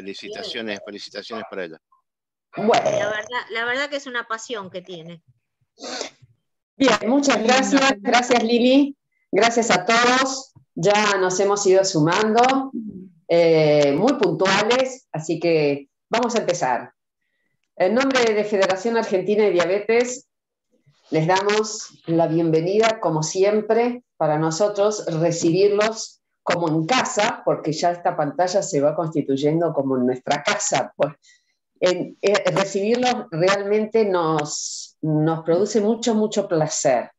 felicitaciones, felicitaciones para ella. Bueno. La verdad, la verdad que es una pasión que tiene. Bien, muchas gracias. Gracias Lili. Gracias a todos. Ya nos hemos ido sumando, eh, muy puntuales, así que vamos a empezar. En nombre de Federación Argentina de Diabetes, les damos la bienvenida, como siempre, para nosotros recibirlos como en casa, porque ya esta pantalla se va constituyendo como en nuestra casa. Pues, eh, recibirlos realmente nos, nos produce mucho, mucho placer,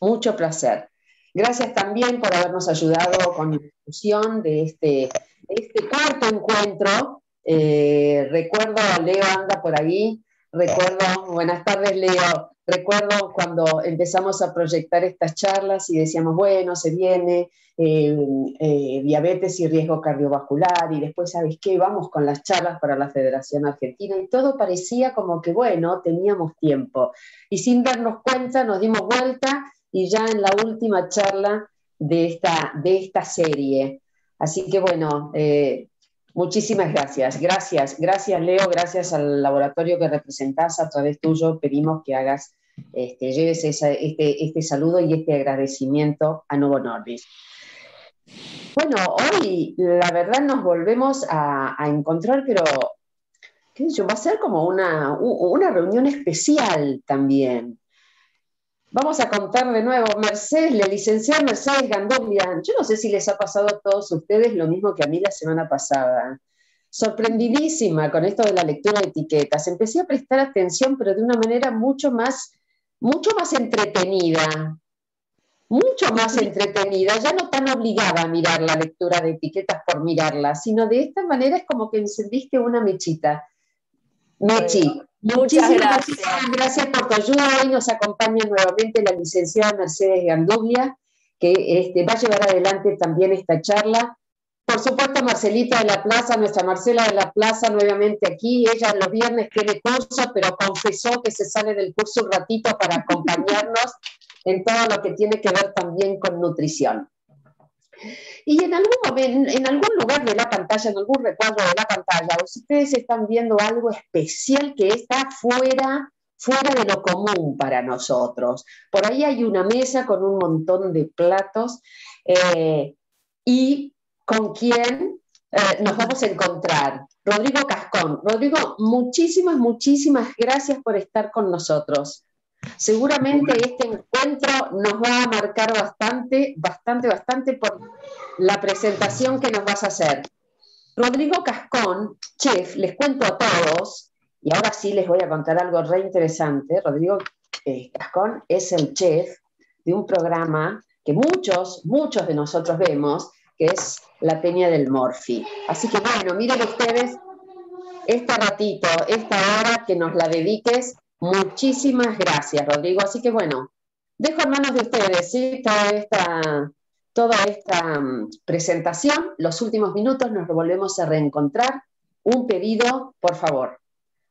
mucho placer. Gracias también por habernos ayudado con la discusión de este, este cuarto encuentro. Eh, recuerdo, Leo anda por ahí, recuerdo, buenas tardes Leo, recuerdo cuando empezamos a proyectar estas charlas y decíamos, bueno, se viene eh, eh, diabetes y riesgo cardiovascular y después, ¿sabes qué? Vamos con las charlas para la Federación Argentina y todo parecía como que, bueno, teníamos tiempo. Y sin darnos cuenta nos dimos vuelta y ya en la última charla de esta, de esta serie. Así que bueno, eh, muchísimas gracias. Gracias, gracias Leo, gracias al laboratorio que representás. A través tuyo pedimos que hagas, este, lleves este, este saludo y este agradecimiento a Novo Nordisk. Bueno, hoy la verdad nos volvemos a, encontrar, pero ¿qué va a ser como una, una reunión especial también. Vamos a contar de nuevo, Mercedes, la licenciada Mercedes Gandoglia, yo no sé si les ha pasado a todos ustedes lo mismo que a mí la semana pasada. Sorprendidísima con esto de la lectura de etiquetas. Empecé a prestar atención, pero de una manera mucho más, mucho más entretenida. Mucho más entretenida, ya no tan obligada a mirar la lectura de etiquetas por mirarla, sino de esta manera es como que encendiste una mechita. Mechi, Muchas gracias. gracias por tu ayuda. Hoy nos acompaña nuevamente la licenciada Mercedes Ganduglia, que este, va a llevar adelante también esta charla. Por supuesto, Marcelita de la Plaza, nuestra Marcela de la Plaza, nuevamente aquí. Ella los viernes tiene curso, pero confesó que se sale del curso un ratito para acompañarnos en todo lo que tiene que ver también con nutrición. Y en algún en algún lugar de la pantalla, en algún recuadro de la pantalla, ustedes están viendo algo especial que está fuera, fuera de lo común para nosotros. Por ahí hay una mesa con un montón de platos eh, y con quién eh, nos vamos a encontrar. Rodrigo Cascón. Rodrigo, muchísimas, muchísimas gracias por estar con nosotros. Seguramente este encuentro nos va a marcar bastante, bastante, bastante por la presentación que nos vas a hacer. Rodrigo Cascón, chef, les cuento a todos, y ahora sí les voy a contar algo re interesante. Rodrigo eh, Cascón es el chef de un programa que muchos, muchos de nosotros vemos, que es La Peña del Morfi. Así que bueno, miren ustedes este ratito, esta hora que nos la dediques Muchísimas gracias, Rodrigo. Así que bueno, dejo en manos de ustedes toda esta, toda esta mm, presentación. Los últimos minutos nos volvemos a reencontrar. Un pedido, por favor.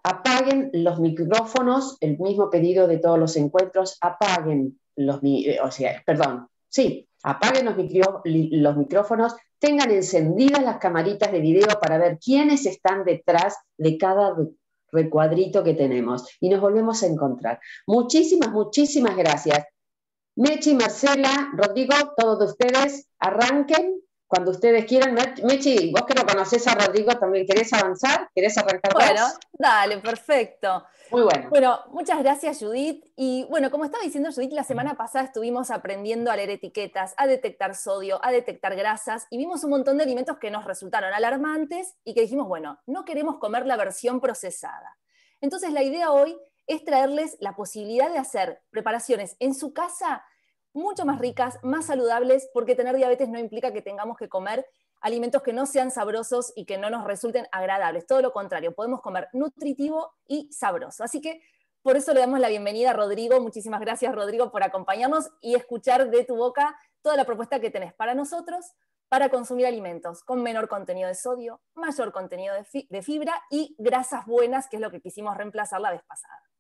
Apaguen los micrófonos, el mismo pedido de todos los encuentros, apaguen los, eh, o sea, perdón, sí, apaguen los, micrófonos, tengan encendidas las camaritas de video para ver quiénes están detrás de cada recuadrito que tenemos y nos volvemos a encontrar. Muchísimas, muchísimas gracias. Mechi, Marcela, Rodrigo, todos ustedes, arranquen cuando ustedes quieran. Mechi, vos que no conoces a Rodrigo, también querés avanzar, querés arrancar. Bueno, dale, perfecto. Muy bueno. Bueno, muchas gracias Judith. Y bueno, como estaba diciendo Judith, la semana pasada estuvimos aprendiendo a leer etiquetas, a detectar sodio, a detectar grasas y vimos un montón de alimentos que nos resultaron alarmantes y que dijimos, bueno, no queremos comer la versión procesada. Entonces la idea hoy es traerles la posibilidad de hacer preparaciones en su casa mucho más ricas, más saludables, porque tener diabetes no implica que tengamos que comer alimentos que no sean sabrosos y que no nos resulten agradables. Todo lo contrario, podemos comer nutritivo y sabroso. Así que por eso le damos la bienvenida a Rodrigo. Muchísimas gracias, Rodrigo, por acompañarnos y escuchar de tu boca toda la propuesta que tenés para nosotros para consumir alimentos con menor contenido de sodio, mayor contenido de, fibra y grasas buenas, que es lo que quisimos reemplazar la vez pasada.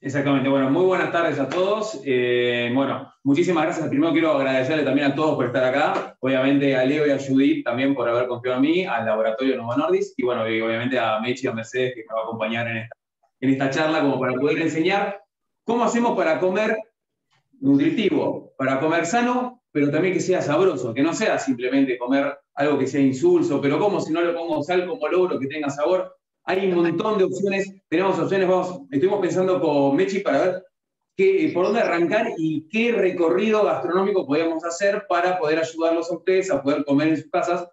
Exactamente. Bueno, muy buenas tardes a todos. Eh, bueno, muchísimas gracias. Primero quiero agradecerle también a todos por estar acá. Obviamente a Leo y a Judith también por haber confiado en mí, al laboratorio Novo Nordis y bueno, y obviamente a Mechi y a Mercedes que me va a acompañar en esta, en esta charla como para poder enseñar cómo hacemos para comer nutritivo, para comer sano, pero también que sea sabroso, que no sea simplemente comer algo que sea insulso, pero como si no le pongo sal, como logro que tenga sabor. Hay un montón de opciones, tenemos opciones, vamos, estuvimos pensando con Mechi para ver qué, por dónde arrancar y qué recorrido gastronómico podemos hacer para poder ayudarlos a ustedes a poder comer en sus casas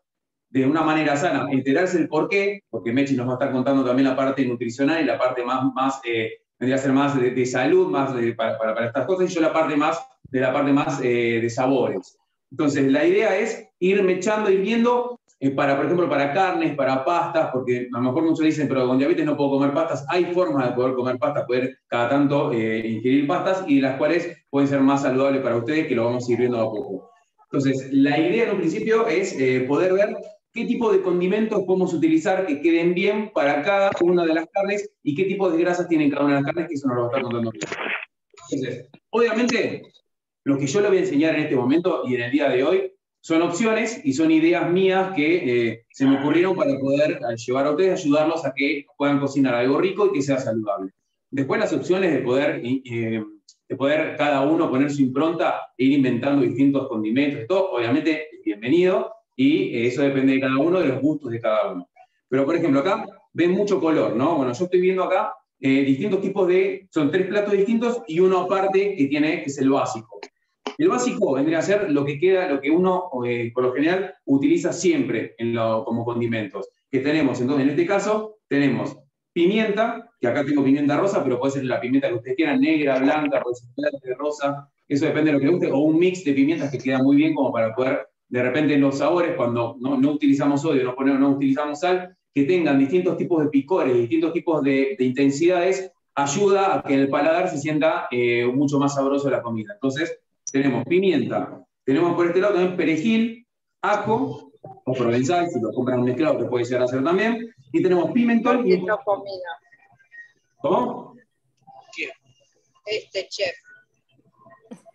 de una manera sana, enterarse el por qué, porque Mechi nos va a estar contando también la parte nutricional y la parte más, más eh, vendría a ser más de, salud, más para, para, estas cosas, y yo la parte más de la parte más eh, de sabores. Entonces, la idea es ir mechando, y viendo eh, para, por ejemplo, para carnes, para pastas, porque a lo mejor muchos dicen, pero con diabetes no puedo comer pastas. Hay formas de poder comer pastas, poder cada tanto eh, ingerir pastas y las cuales pueden ser más saludables para ustedes, que lo vamos a ir viendo a poco. Entonces, la idea en un principio es eh, poder ver qué tipo de condimentos podemos utilizar que queden bien para cada una de las carnes y qué tipo de grasas tienen cada una de las carnes, que eso nos lo va a estar contando. Entonces, obviamente, lo que yo le voy a enseñar en este momento y en el día de hoy son opciones y son ideas mías que eh, se me ocurrieron para poder eh, llevar a ustedes, ayudarlos a que puedan cocinar algo rico y que sea saludable. Después las opciones de poder, eh, de poder cada uno poner su impronta e ir inventando distintos condimentos, todo, obviamente bienvenido y eso depende de cada uno, de los gustos de cada uno. Pero por ejemplo acá ven mucho color, ¿no? Bueno, yo estoy viendo acá distintos tipos de, son tres platos distintos y uno aparte que tiene, que es el básico. El básico vendría a ser lo que queda, lo que uno, eh, por lo general, utiliza siempre en como condimentos. Que tenemos, entonces, en este caso, tenemos pimienta, que acá tengo pimienta rosa, pero puede ser la pimienta que ustedes quieran, negra, blanca, verde, rosa, eso depende de lo que guste, o un mix de pimientas que queda muy bien como para poder, de repente, en los sabores, cuando no, utilizamos sodio, no, ponemos, no utilizamos sal, que tengan distintos tipos de picores, distintos tipos de, intensidades, ayuda a que el paladar se sienta eh, mucho más sabroso la comida. Entonces, tenemos pimienta, tenemos por este lado también perejil, ajo, o provenzal, si lo compran mezclado, que puede ser hacer también, y tenemos pimentón y... ¿Cómo? Este chef.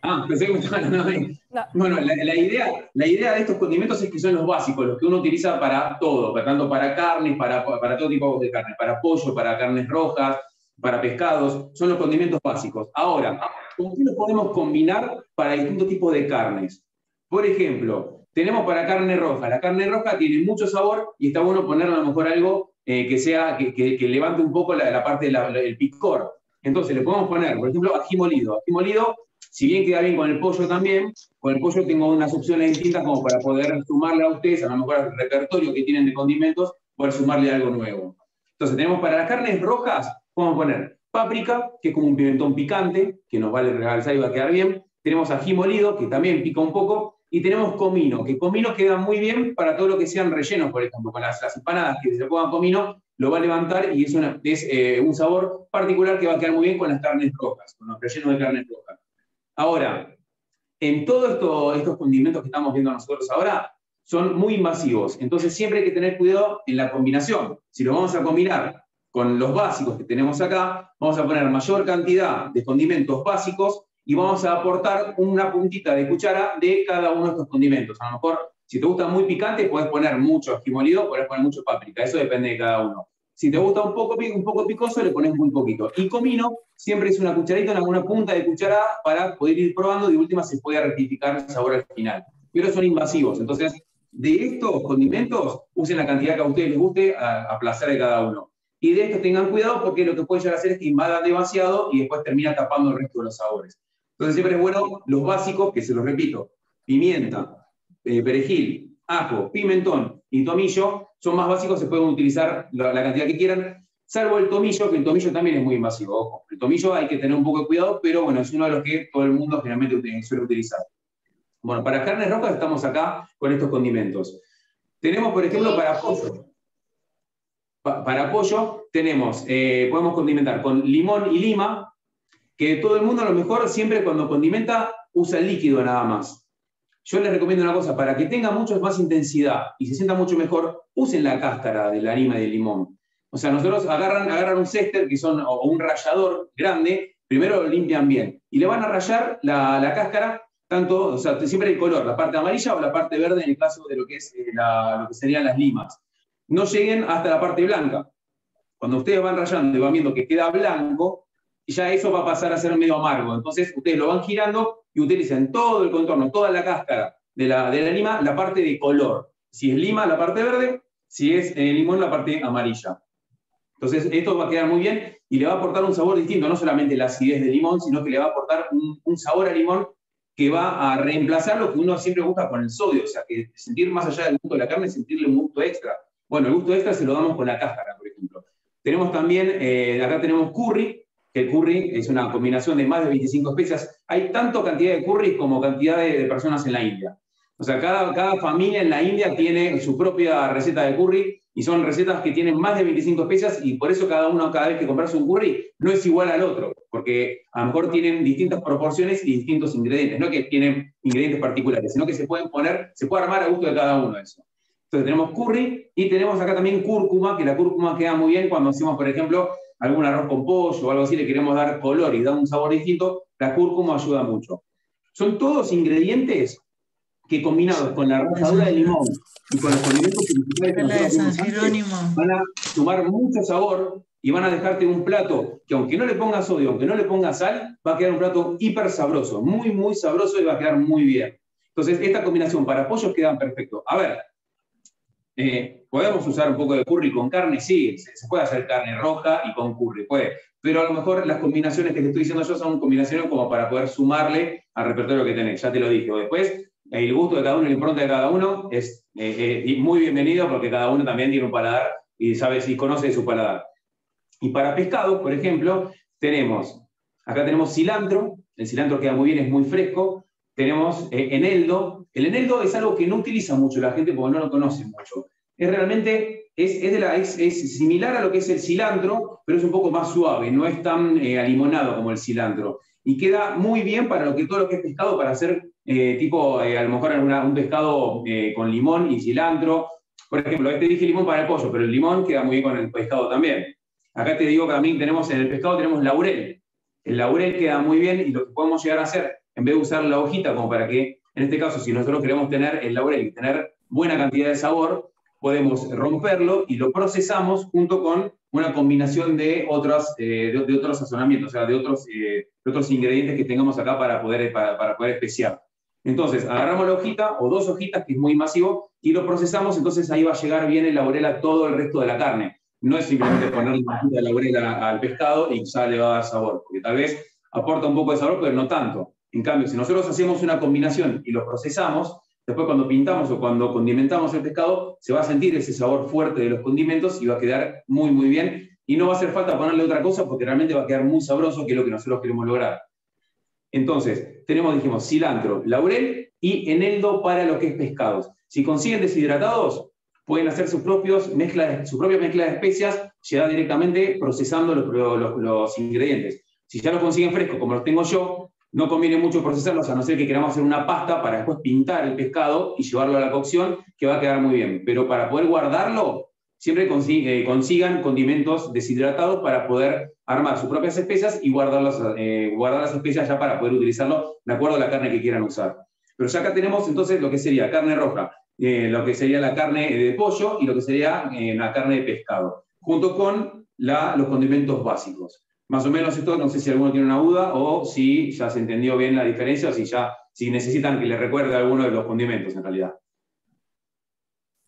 Ah, pensé que me estaban hablando Bueno, la, idea, la idea de estos condimentos es que son los básicos, los que uno utiliza para todo, tanto para carnes, para, para todo tipo de carne, para pollo, para carnes rojas, para pescados, son los condimentos básicos. Ahora, ¿con qué los podemos combinar para distintos tipos de carnes? Por ejemplo, tenemos para carne roja. La carne roja tiene mucho sabor y está bueno ponerle a lo mejor algo eh, que, sea, que, levante un poco la, parte del picor. Entonces le podemos poner, por ejemplo, ají molido. Ají molido, si bien queda bien con el pollo también, con el pollo tengo unas opciones distintas como para poder sumarle a ustedes, a lo mejor al repertorio que tienen de condimentos, poder sumarle algo nuevo. Entonces tenemos para las carnes rojas, a poner páprica, que es como un pimentón picante, que nos vale realzar y va a quedar bien. Tenemos ají molido, que también pica un poco. Y tenemos comino, que comino queda muy bien para todo lo que sean rellenos, por ejemplo, con las, empanadas que se pongan comino, lo va a levantar y es, eh, un sabor particular que va a quedar muy bien con las carnes rojas, con los rellenos de carnes rojas. Ahora, en todos esto, estos condimentos que estamos viendo nosotros ahora, son muy invasivos. Entonces siempre hay que tener cuidado en la combinación. Si lo vamos a combinar con los básicos que tenemos acá, vamos a poner mayor cantidad de condimentos básicos y vamos a aportar una puntita de cuchara de cada uno de estos condimentos. A lo mejor, si te gusta muy picante, puedes poner mucho ají molido, puedes poner mucho páprica, eso depende de cada uno. Si te gusta un poco, un poco picoso, le pones muy poquito. Y comino siempre es una cucharita, una, punta de cuchara para poder ir probando y de última se puede rectificar el sabor al final. Pero son invasivos, entonces de estos condimentos usen la cantidad que a ustedes les guste a placer de cada uno. Y de esto tengan cuidado porque lo que puede llegar a hacer es que invadan demasiado y después termina tapando el resto de los sabores. Entonces siempre es bueno los básicos, que se los repito, pimienta, eh, perejil, ajo, pimentón y tomillo, son más básicos, se pueden utilizar la, cantidad que quieran, salvo el tomillo, que el tomillo también es muy invasivo, ojo. El tomillo hay que tener un poco de cuidado, pero bueno, es uno de los que todo el mundo generalmente suele utilizar. Bueno, para carnes rojas estamos acá con estos condimentos. Tenemos, por ejemplo, para pollo para pollo tenemos, eh, podemos condimentar con limón y lima, que todo el mundo a lo mejor siempre cuando condimenta usa el líquido nada más. Yo les recomiendo una cosa, para que tenga mucho más intensidad y se sienta mucho mejor, usen la cáscara de la lima y del limón. O sea, nosotros agarran, agarran un cester que son, o un rallador grande, primero lo limpian bien y le van a rayar la, cáscara, tanto, o sea, siempre el color, la parte amarilla o la parte verde en el caso de lo que, es, eh, lo que serían las limas. No lleguen hasta la parte blanca. Cuando ustedes van rayando y van viendo que queda blanco, ya eso va a pasar a ser medio amargo. Entonces ustedes lo van girando y utilizan todo el contorno, toda la cáscara de la, de la lima, la parte de color. Si es lima, la parte verde, si es eh, limón, la parte amarilla. Entonces, esto va a quedar muy bien y le va a aportar un sabor distinto, no solamente la acidez de limón, sino que le va a aportar un, sabor a limón que va a reemplazar lo que uno siempre busca con el sodio, o sea, que sentir más allá del gusto de la carne, sentirle un gusto extra. Bueno, el gusto extra se lo damos con la cáscara, por ejemplo. Tenemos también, eh, acá tenemos curry, que el curry es una combinación de más de 25 especias. Hay tanto cantidad de curry como cantidad de personas en la India. O sea, cada, cada familia en la India tiene su propia receta de curry y son recetas que tienen más de 25 especias y por eso cada uno, cada vez que compras un curry, no es igual al otro, porque a lo mejor tienen distintas proporciones y distintos ingredientes, no que tienen ingredientes particulares, sino que se pueden poner, se puede armar a gusto de cada uno eso. Entonces tenemos curry y tenemos acá también cúrcuma, que la cúrcuma queda muy bien cuando hacemos, por ejemplo, algún arroz con pollo o algo así, le queremos dar color y dar un sabor distinto, la cúrcuma ayuda mucho. Son todos ingredientes que combinados con la ralladura de limón y con los condimentos principales van a sumar mucho sabor y van a dejarte un plato que aunque no le pongas sodio, aunque no le pongas sal, va a quedar un plato hiper sabroso, muy, muy sabroso y va a quedar muy bien. Entonces, esta combinación para pollos queda perfecto. A ver, eh, ¿podemos usar un poco de curry con carne? Sí, se, puede hacer carne roja y con curry, puede. Pero a lo mejor las combinaciones que te estoy diciendo yo son combinaciones como para poder sumarle al repertorio que tenés, ya te lo dije. Después, el gusto de cada uno, la impronta de cada uno es eh, eh, muy bienvenido porque cada uno también tiene un paladar y sabe si conoce su paladar. Y para pescado, por ejemplo, tenemos, acá tenemos cilantro, el cilantro queda muy bien, es muy fresco, tenemos eneldo, el eneldo es algo que no utiliza mucho la gente porque no lo conoce mucho. Es realmente, es, es, similar a lo que es el cilantro, pero es un poco más suave, no es tan alimonado como el cilantro. Y queda muy bien para lo que todo lo que es pescado, para hacer eh, tipo eh, a lo mejor un pescado eh, con limón y cilantro. Por ejemplo, este dije limón para el pollo, pero el limón queda muy bien con el pescado también. Acá te digo que también tenemos en el pescado tenemos laurel. El laurel queda muy bien y lo que podemos llegar a hacer, en vez de usar la hojita como para que, en este caso, si nosotros queremos tener el laurel y tener buena cantidad de sabor, podemos romperlo y lo procesamos junto con una combinación de, otros de, otros sazonamientos, o sea, de otros, otros ingredientes que tengamos acá para poder, para, para poder especiar. Entonces, agarramos la hojita o dos hojitas, que es muy masivo, y lo procesamos, entonces ahí va a llegar bien el laurel a todo el resto de la carne. No es simplemente poner la hojita de laurel al pescado y ya le va a dar sabor, porque tal vez aporta un poco de sabor, pero no tanto. En cambio, si nosotros hacemos una combinación y lo procesamos, después cuando pintamos o cuando condimentamos el pescado, se va a sentir ese sabor fuerte de los condimentos y va a quedar muy, muy bien. Y no va a hacer falta ponerle otra cosa porque realmente va a quedar muy sabroso, que es lo que nosotros queremos lograr. Entonces, tenemos, dijimos, cilantro, laurel y eneldo para lo que es pescados. Si consiguen deshidratados, pueden hacer sus, propios mezclas, su propia mezcla de especias, ya directamente procesando los, ingredientes. Si ya los consiguen frescos, como los tengo yo, no conviene mucho procesarlos, a no ser que queramos hacer una pasta para después pintar el pescado y llevarlo a la cocción, que va a quedar muy bien. Pero para poder guardarlo, siempre eh, consigan condimentos deshidratados para poder armar sus propias especias y eh, guardar las especias ya para poder utilizarlo de acuerdo a la carne que quieran usar. Pero ya acá tenemos entonces lo que sería carne roja, eh, lo que sería la carne de pollo y lo que sería la carne de pescado, junto con los condimentos básicos. Más o menos esto, no sé si alguno tiene una duda o si ya se entendió bien la diferencia o si ya si necesitan que les recuerde alguno de los condimentos en realidad.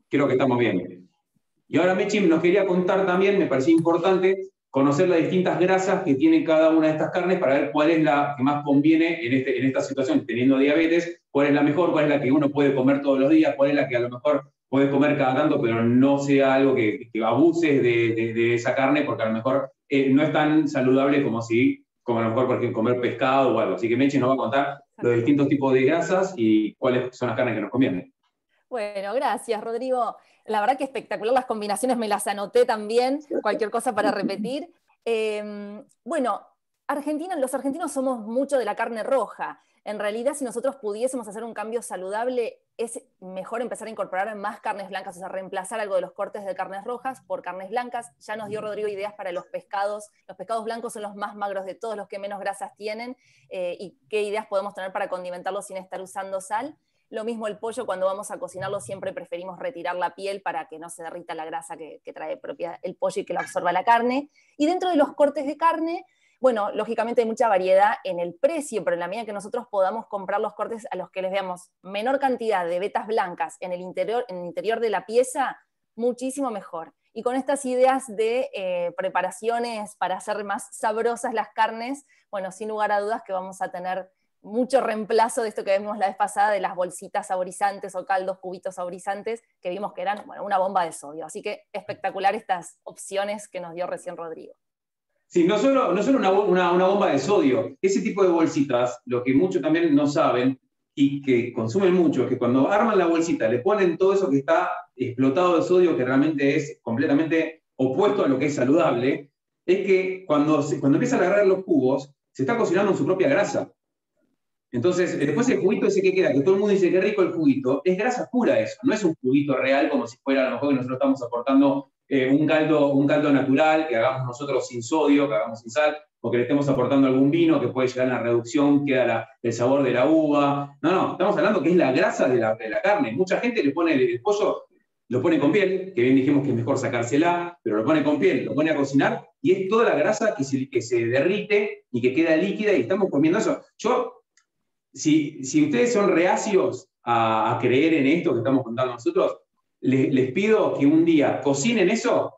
Creo que estamos bien. Y ahora Mechim nos quería contar también, me parecía importante, conocer las distintas grasas que tiene cada una de estas carnes para ver cuál es la que más conviene en, este, en esta situación, teniendo diabetes, cuál es la mejor, cuál es la que uno puede comer todos los días, cuál es la que a lo mejor puedes comer cada tanto, pero no sea algo que, abuses de, esa carne, porque a lo mejor eh, no es tan saludable como si, como a lo mejor porque comer pescado o algo. Así que Mechi nos va a contar los distintos tipos de grasas y cuáles son las carnes que nos convienen. Bueno, gracias, Rodrigo. La verdad que espectacular las combinaciones, me las anoté también, cualquier cosa para repetir. Em, bueno, Argentina, los argentinos somos mucho de la carne roja. En realidad, si nosotros pudiésemos hacer un cambio saludable, es mejor empezar a incorporar más carnes blancas, o sea, reemplazar algo de los cortes de carnes rojas por carnes blancas. Ya nos dio Rodrigo ideas para los pescados. Los pescados blancos son los más magros de todos, los que menos grasas tienen, eh, y qué ideas podemos tener para condimentarlos sin estar usando sal. Lo mismo el pollo, cuando vamos a cocinarlo siempre preferimos retirar la piel para que no se derrita la grasa que, que trae propia el pollo y que lo absorba la carne. Y dentro de los cortes de carne, bueno, lógicamente hay mucha variedad en el precio, pero en la medida que nosotros podamos comprar los cortes a los que les veamos menor cantidad de vetas blancas en el interior, en el interior de la pieza, muchísimo mejor. Y con estas ideas de eh, preparaciones para hacer más sabrosas las carnes, bueno, sin lugar a dudas que vamos a tener mucho reemplazo de esto que vimos la vez pasada de las bolsitas saborizantes o caldos cubitos saborizantes, que vimos que eran bueno, una bomba de sodio. Así que espectacular estas opciones que nos dio recién Rodrigo. Sí, no solo, no solo una, bomba de sodio, ese tipo de bolsitas, lo que muchos también no saben y que consumen mucho, es que cuando arman la bolsita le ponen todo eso que está explotado de sodio, que realmente es completamente opuesto a lo que es saludable, es que cuando, cuando empiezan a agarrar los cubos, se está cocinando en su propia grasa. Entonces, después el juguito ese que queda, que todo el mundo dice que rico el juguito, es grasa pura eso, no es un juguito real como si fuera a lo mejor que nosotros estamos aportando eh, un, caldo, un caldo natural que hagamos nosotros sin sodio, que hagamos sin sal, o que le estemos aportando algún vino que puede llegar a la reducción, queda el sabor de la uva. No, no, estamos hablando que es la grasa de la, carne. Mucha gente le pone el, pollo, lo pone con piel, que bien dijimos que es mejor sacársela, pero lo pone con piel, lo pone a cocinar y es toda la grasa que se, que se derrite y que queda líquida y estamos comiendo eso. Yo, si, si ustedes son reacios a, a creer en esto que estamos contando nosotros, les, pido que un día cocinen eso,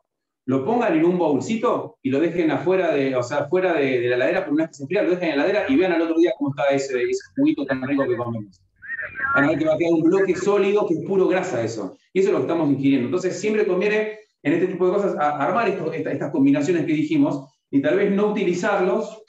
lo pongan en un bolsito y lo dejen afuera de, o sea, fuera de, la heladera por una vez que se enfría, lo dejen en la heladera y vean al otro día cómo está ese, ese juguito tan rico que comemos. Van a ver que va a quedar un bloque sólido que es puro grasa eso. Y eso es lo que estamos ingiriendo. Entonces siempre conviene en este tipo de cosas armar estas combinaciones que dijimos y tal vez no utilizarlos,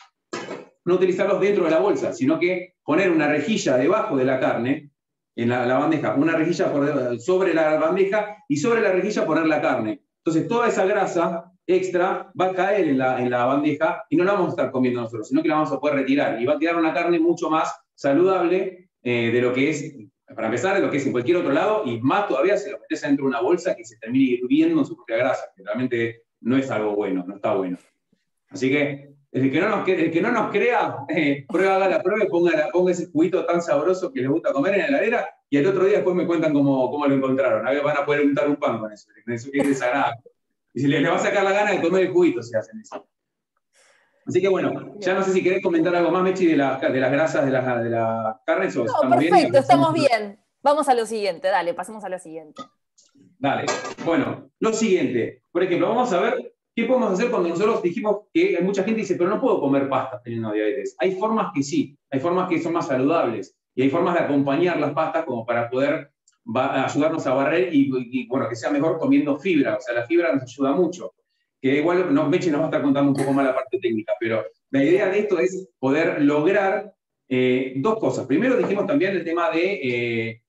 no utilizarlos dentro de la bolsa, sino que poner una rejilla debajo de la carne en la, bandeja, una rejilla sobre la bandeja y sobre la rejilla poner la carne. Entonces toda esa grasa extra va a caer en la, en la bandeja y no la vamos a estar comiendo nosotros, sino que la vamos a poder retirar y va a tirar una carne mucho más saludable eh, de lo que es, para empezar, de lo que es en cualquier otro lado y más todavía se lo metes dentro de una bolsa que se termine hirviendo en su propia grasa, que realmente no es algo bueno, no está bueno. Así que el que no nos, que no nos crea, eh, prueba, la prueba y ponga, ponga, ese juguito tan sabroso que les gusta comer en la heladera y el otro día después me cuentan cómo, cómo lo encontraron. A ver, van a poder untar un pan con eso, eso que es desagradable. Y si les, va a sacar la gana de comer el juguito si hacen eso. Así que bueno, ya no sé si querés comentar algo más, Mechi, de, de las grasas de las de la carnes. no, perfecto, estamos bien. Vamos a lo siguiente, dale, pasemos a lo siguiente. Dale. Bueno, lo siguiente. Por ejemplo, vamos a ver ¿Qué podemos hacer cuando nosotros dijimos que mucha gente dice, pero no puedo comer pastas teniendo diabetes? Hay formas que sí, hay formas que son más saludables y hay formas de acompañar las pastas como para poder ayudarnos a barrer y, bueno, que sea mejor comiendo fibra. O sea, la fibra nos ayuda mucho. Que igual no, Meche nos va a estar contando un poco más la parte técnica, pero la idea de esto es poder lograr eh, dos cosas. Primero dijimos también el tema de, eh,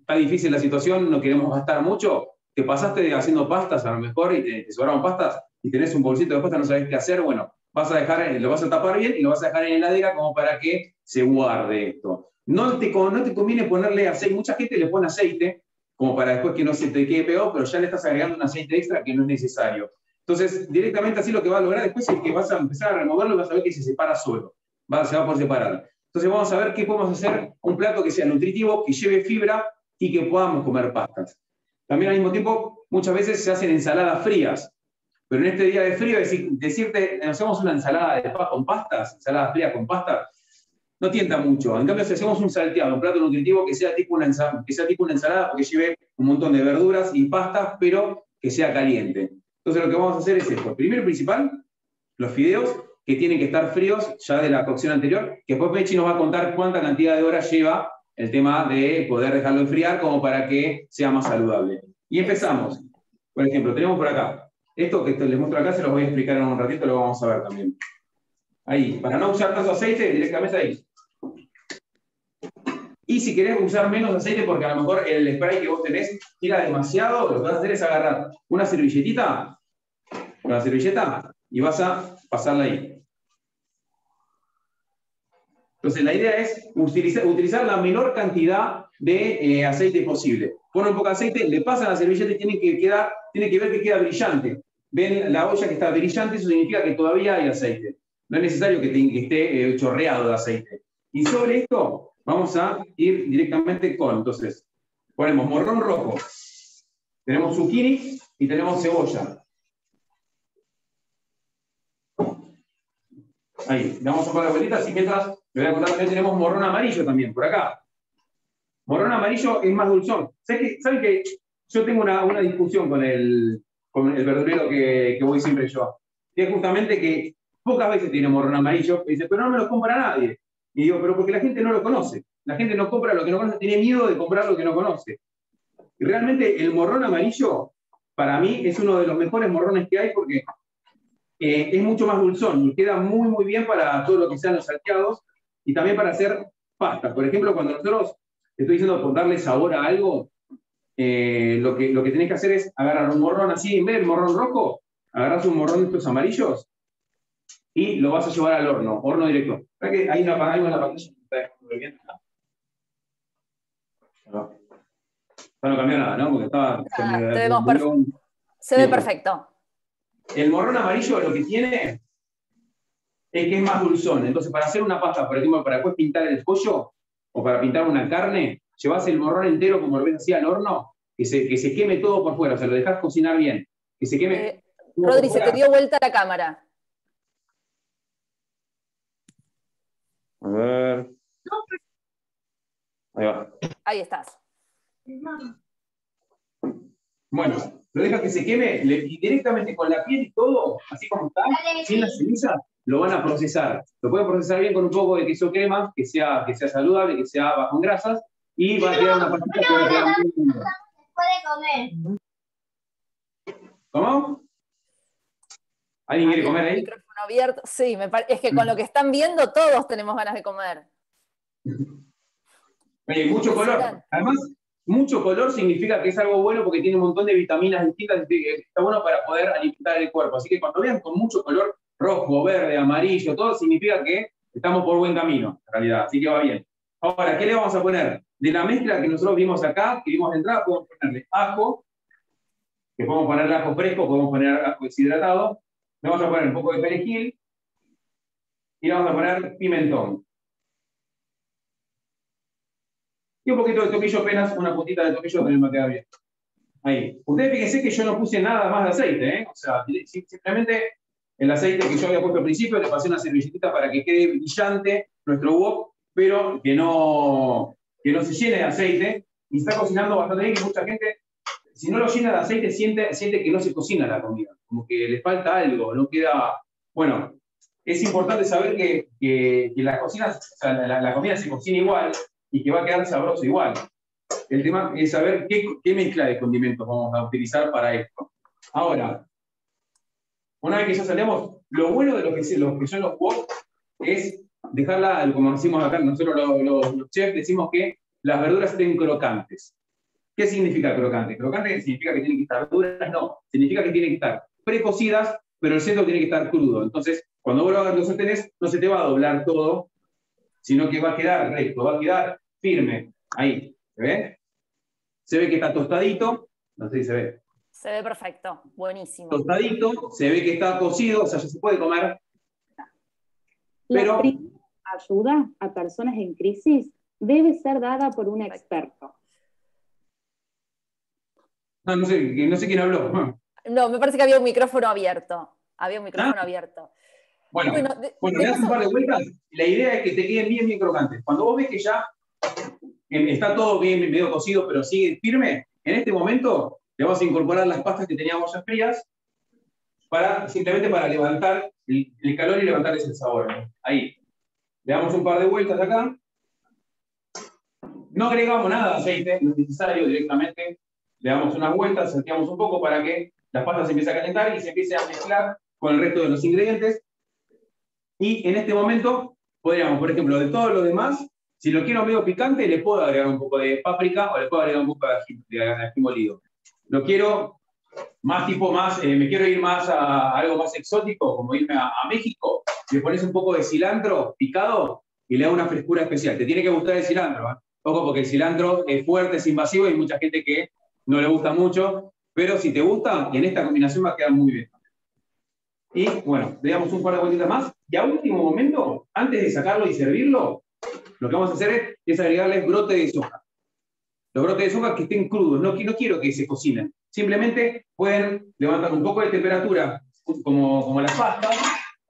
está difícil la situación, no queremos gastar mucho, te pasaste haciendo pastas a lo mejor y te sobraron pastas, y tenés un bolsito de pasta, no sabés qué hacer, bueno, vas a dejar, lo vas a tapar bien y lo vas a dejar en la heladera como para que se guarde esto. No te, no te conviene ponerle aceite, mucha gente le pone aceite como para después que no se te quede peor, pero ya le estás agregando un aceite extra que no es necesario. Entonces, directamente así lo que va a lograr después es que vas a empezar a removerlo y vas a ver que se separa solo, va, se va por separar. Entonces vamos a ver qué podemos hacer, un plato que sea nutritivo, que lleve fibra y que podamos comer pastas. También al mismo tiempo, muchas veces se hacen ensaladas frías. Pero en este día de frío, decir, decirte, hacemos una ensalada de con pastas, ensalada fría con pasta, no tienta mucho. En cambio, si hacemos un salteado, un plato nutritivo que sea tipo una ensalada, que sea tipo una ensalada porque lleve un montón de verduras y pastas, pero que sea caliente. Entonces lo que vamos a hacer es esto. Primero y principal, los fideos que tienen que estar fríos ya de la cocción anterior, que después Mechi nos va a contar cuánta cantidad de horas lleva el tema de poder dejarlo enfriar como para que sea más saludable. Y empezamos. Por ejemplo, tenemos por acá esto que les muestro acá se los voy a explicar en un ratito, lo vamos a ver también. Ahí, para no usar tanto aceite, directamente ahí. Y si querés usar menos aceite, porque a lo mejor el spray que vos tenés tira demasiado, lo que vas a hacer es agarrar una servilletita, una servilleta, y vas a pasarla ahí. Entonces, la idea es utilizar, utilizar la menor cantidad de eh, aceite posible. Ponen un poco de aceite, le pasan la servilleta y tiene que, que ver que queda brillante. Ven la olla que está brillante, eso significa que todavía hay aceite. No es necesario que, esté eh, chorreado de aceite. Y sobre esto vamos a ir directamente con, entonces, ponemos morrón rojo, tenemos zucchini y tenemos cebolla. Ahí, le damos un par de vueltitas y mientras le voy a contar que tenemos morrón amarillo también, por acá. Morrón amarillo es más dulzón. ¿Saben que yo tengo una, una discusión con el, con verdurero que, que, voy siempre yo? Que es justamente que pocas veces tiene morrón amarillo, y dice, pero no me lo compra nadie. Y digo, pero porque la gente no lo conoce. La gente no compra lo que no conoce, tiene miedo de comprar lo que no conoce. Y realmente el morrón amarillo, para mí, es uno de los mejores morrones que hay porque eh, es mucho más dulzón y queda muy, muy bien para todo lo que sean los salteados y también para hacer pastas. Por ejemplo, cuando nosotros, estoy diciendo por darle sabor a algo, eh, lo, que, lo que tenés que hacer es agarrar un morrón así, en vez del morrón rojo, agarras un morrón de estos amarillos y lo vas a llevar al horno, horno directo. que hay una, hay una pantalla no cambió nada, ¿no? Porque estaba. se, ve perfecto. El morrón amarillo lo que tiene es que es más dulzón. Entonces, para hacer una pasta, por ejemplo, para después pintar el pollo o para pintar una carne, llevas el morrón entero, como lo ves así al horno, que se, que se queme todo por fuera, o sea, lo dejas cocinar bien. Que se queme. Eh, Rodri, se te dio vuelta la cámara. A ver. Ahí va. Ahí estás. Bueno, lo deja que se queme directamente con la piel y todo, así como está, sin la ceniza, lo van a procesar. Lo pueden procesar bien con un poco de queso crema, que sea, que sea saludable, que sea bajo en grasas, y va a quedar una pastita que va a quedar muy puede comer. ¿Cómo? ¿Alguien quiere comer ahí? Micrófono abierto. Sí, me es que con lo que están viendo todos tenemos ganas de comer. Oye, mucho color. Además, mucho color significa que es algo bueno porque tiene un montón de vitaminas distintas, está bueno para poder alimentar el cuerpo. Así que cuando vean con mucho color, rojo, verde, amarillo, todo significa que estamos por buen camino, en realidad. Así que va bien. Ahora, ¿qué le vamos a poner? De la mezcla que nosotros vimos acá, que vimos de entrada, podemos ponerle ajo, que podemos ponerle ajo fresco, podemos poner ajo deshidratado, le vamos a poner un poco de perejil y le vamos a poner pimentón. Y un poquito de tomillo apenas, una puntita de tomillo también me queda bien. Ahí. Ustedes fíjense que yo no puse nada más de aceite, ¿eh? O sea, simplemente el aceite que yo había puesto al principio, le pasé una servilletita para que quede brillante nuestro wok, pero que no, que no se llene de aceite. Y está cocinando bastante bien, y mucha gente, si no lo llena de aceite, siente, siente que no se cocina la comida, como que le falta algo, no queda... Bueno, es importante saber que, que, la, cocina, o sea, la comida se cocina igual, y que va a quedar sabroso igual. El tema es saber qué, qué mezcla de condimentos vamos a utilizar para esto. Ahora, una vez que ya salemos, lo bueno de lo que, lo que son los wok es dejarla, como decimos acá, nosotros los, chefs decimos que las verduras estén crocantes. ¿Qué significa crocante? Crocante significa que tienen que estar duras, no, significa que tienen que estar precocidas, pero el centro tiene que estar crudo. Entonces, cuando vos lo hagas los sartenes, no se te va a doblar todo, sino que va a quedar recto, va a quedar firme. Ahí, ¿se ve? Se ve que está tostadito, no sé si se ve. Se ve perfecto, buenísimo. Tostadito, se ve que está cocido, o sea, ya se puede comer. Pero... La ayuda a personas en crisis debe ser dada por un experto. No, no sé, no sé quién habló. No, me parece que había un micrófono abierto. Había un micrófono ah. abierto. Bueno, bueno, le das un par de vueltas. La idea es que te queden bien, bien crocantes. Cuando vos ves que ya está todo bien, medio cocido, pero sigue firme, en este momento le vamos a incorporar las pastas que teníamos ya frías, para, simplemente para levantar el, calor y levantarles el sabor. Ahí. Le damos un par de vueltas acá. No agregamos nada de aceite, no es necesario directamente. Le damos unas vueltas, salteamos un poco para que las pastas se empiecen a calentar y se empiece a mezclar con el resto de los ingredientes. Y en este momento podríamos, por ejemplo, de todo lo demás, si lo quiero medio picante, le puedo agregar un poco de páprica o le puedo agregar un poco de ají, molido. Lo quiero más tipo más, eh, me quiero ir más a, algo más exótico, como irme a, México, le pones un poco de cilantro picado y le da una frescura especial. Te tiene que gustar el cilantro, ¿eh? Ojo, porque el cilantro es fuerte, es invasivo, y hay mucha gente que no le gusta mucho, pero si te gusta, en esta combinación va a quedar muy bien. Y bueno, le damos un par de vueltitas más. Y a último momento, antes de sacarlo y servirlo, lo que vamos a hacer es, agregarles brote de soja. Los brotes de soja que estén crudos, no, quiero que se cocinen. Simplemente pueden levantar un poco de temperatura como, como las pastas,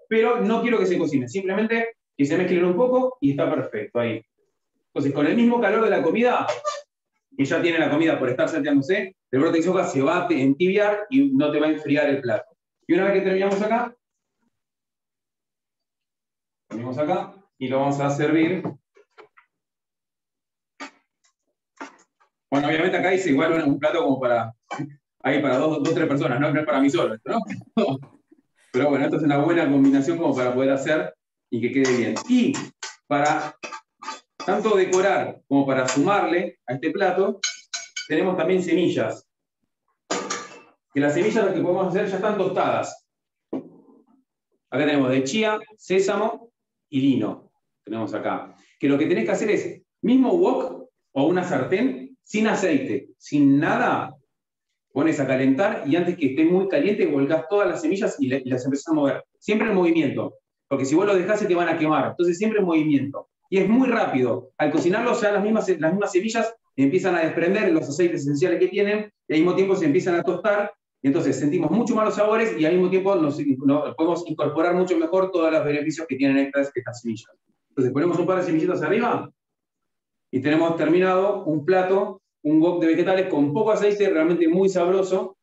pero no quiero que se cocinen. Simplemente que se mezclen un poco y está perfecto ahí. Entonces, con el mismo calor de la comida, que ya tiene la comida por estar salteándose, el brote de soja se va a entibiar y no te va a enfriar el plato. Y una vez que terminamos acá, ponemos acá y lo vamos a servir. Bueno, obviamente acá hice igual un, plato como para, ahí para dos o tres personas, no, es para mí solo, ¿no? Pero bueno, esto es una buena combinación como para poder hacer y que quede bien. Y para tanto decorar como para sumarle a este plato, tenemos también semillas. Que las semillas lo que podemos hacer ya están tostadas. Acá tenemos de chía, sésamo y lino. Tenemos acá. Que lo que tenés que hacer es, mismo wok o una sartén, sin aceite, sin nada, pones a calentar y antes que esté muy caliente volcás todas las semillas y, las empezás a mover. Siempre en movimiento. Porque si vos lo dejás te van a quemar. Entonces siempre en movimiento y es muy rápido. Al cocinarlo ya las mismas, las mismas semillas empiezan a desprender los aceites esenciales que tienen y al mismo tiempo se empiezan a tostar y entonces sentimos mucho más los sabores y al mismo tiempo nos, podemos incorporar mucho mejor todos los beneficios que tienen estas, estas semillas. Entonces ponemos un par de semillitas arriba y tenemos terminado un plato, un wok de vegetales con poco aceite, realmente muy sabroso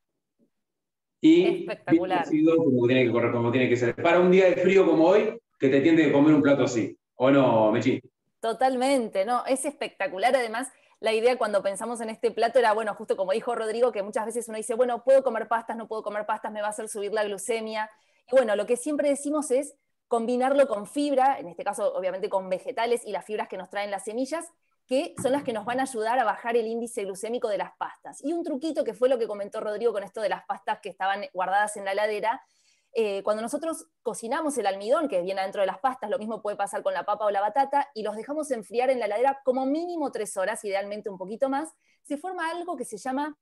y espectacular. como tiene que correr, como tiene que ser. Para un día de frío como hoy, que te tiende a comer un plato así. ¿O no, Mechi? Totalmente, no, es espectacular. Además, la idea cuando pensamos en este plato era, bueno, justo como dijo Rodrigo, que muchas veces uno dice, bueno, puedo comer pastas, no puedo comer pastas, me va a hacer subir la glucemia. Y bueno, lo que siempre decimos es combinarlo con fibra, en este caso obviamente con vegetales y las fibras que nos traen las semillas, que son las que nos van a ayudar a bajar el índice glucémico de las pastas. Y un truquito que fue lo que comentó Rodrigo con esto de las pastas que estaban guardadas en la heladera, eh, cuando nosotros cocinamos el almidón, que viene adentro de las pastas, lo mismo puede pasar con la papa o la batata, y los dejamos enfriar en la heladera como mínimo tres horas, idealmente un poquito más, se forma algo que se llama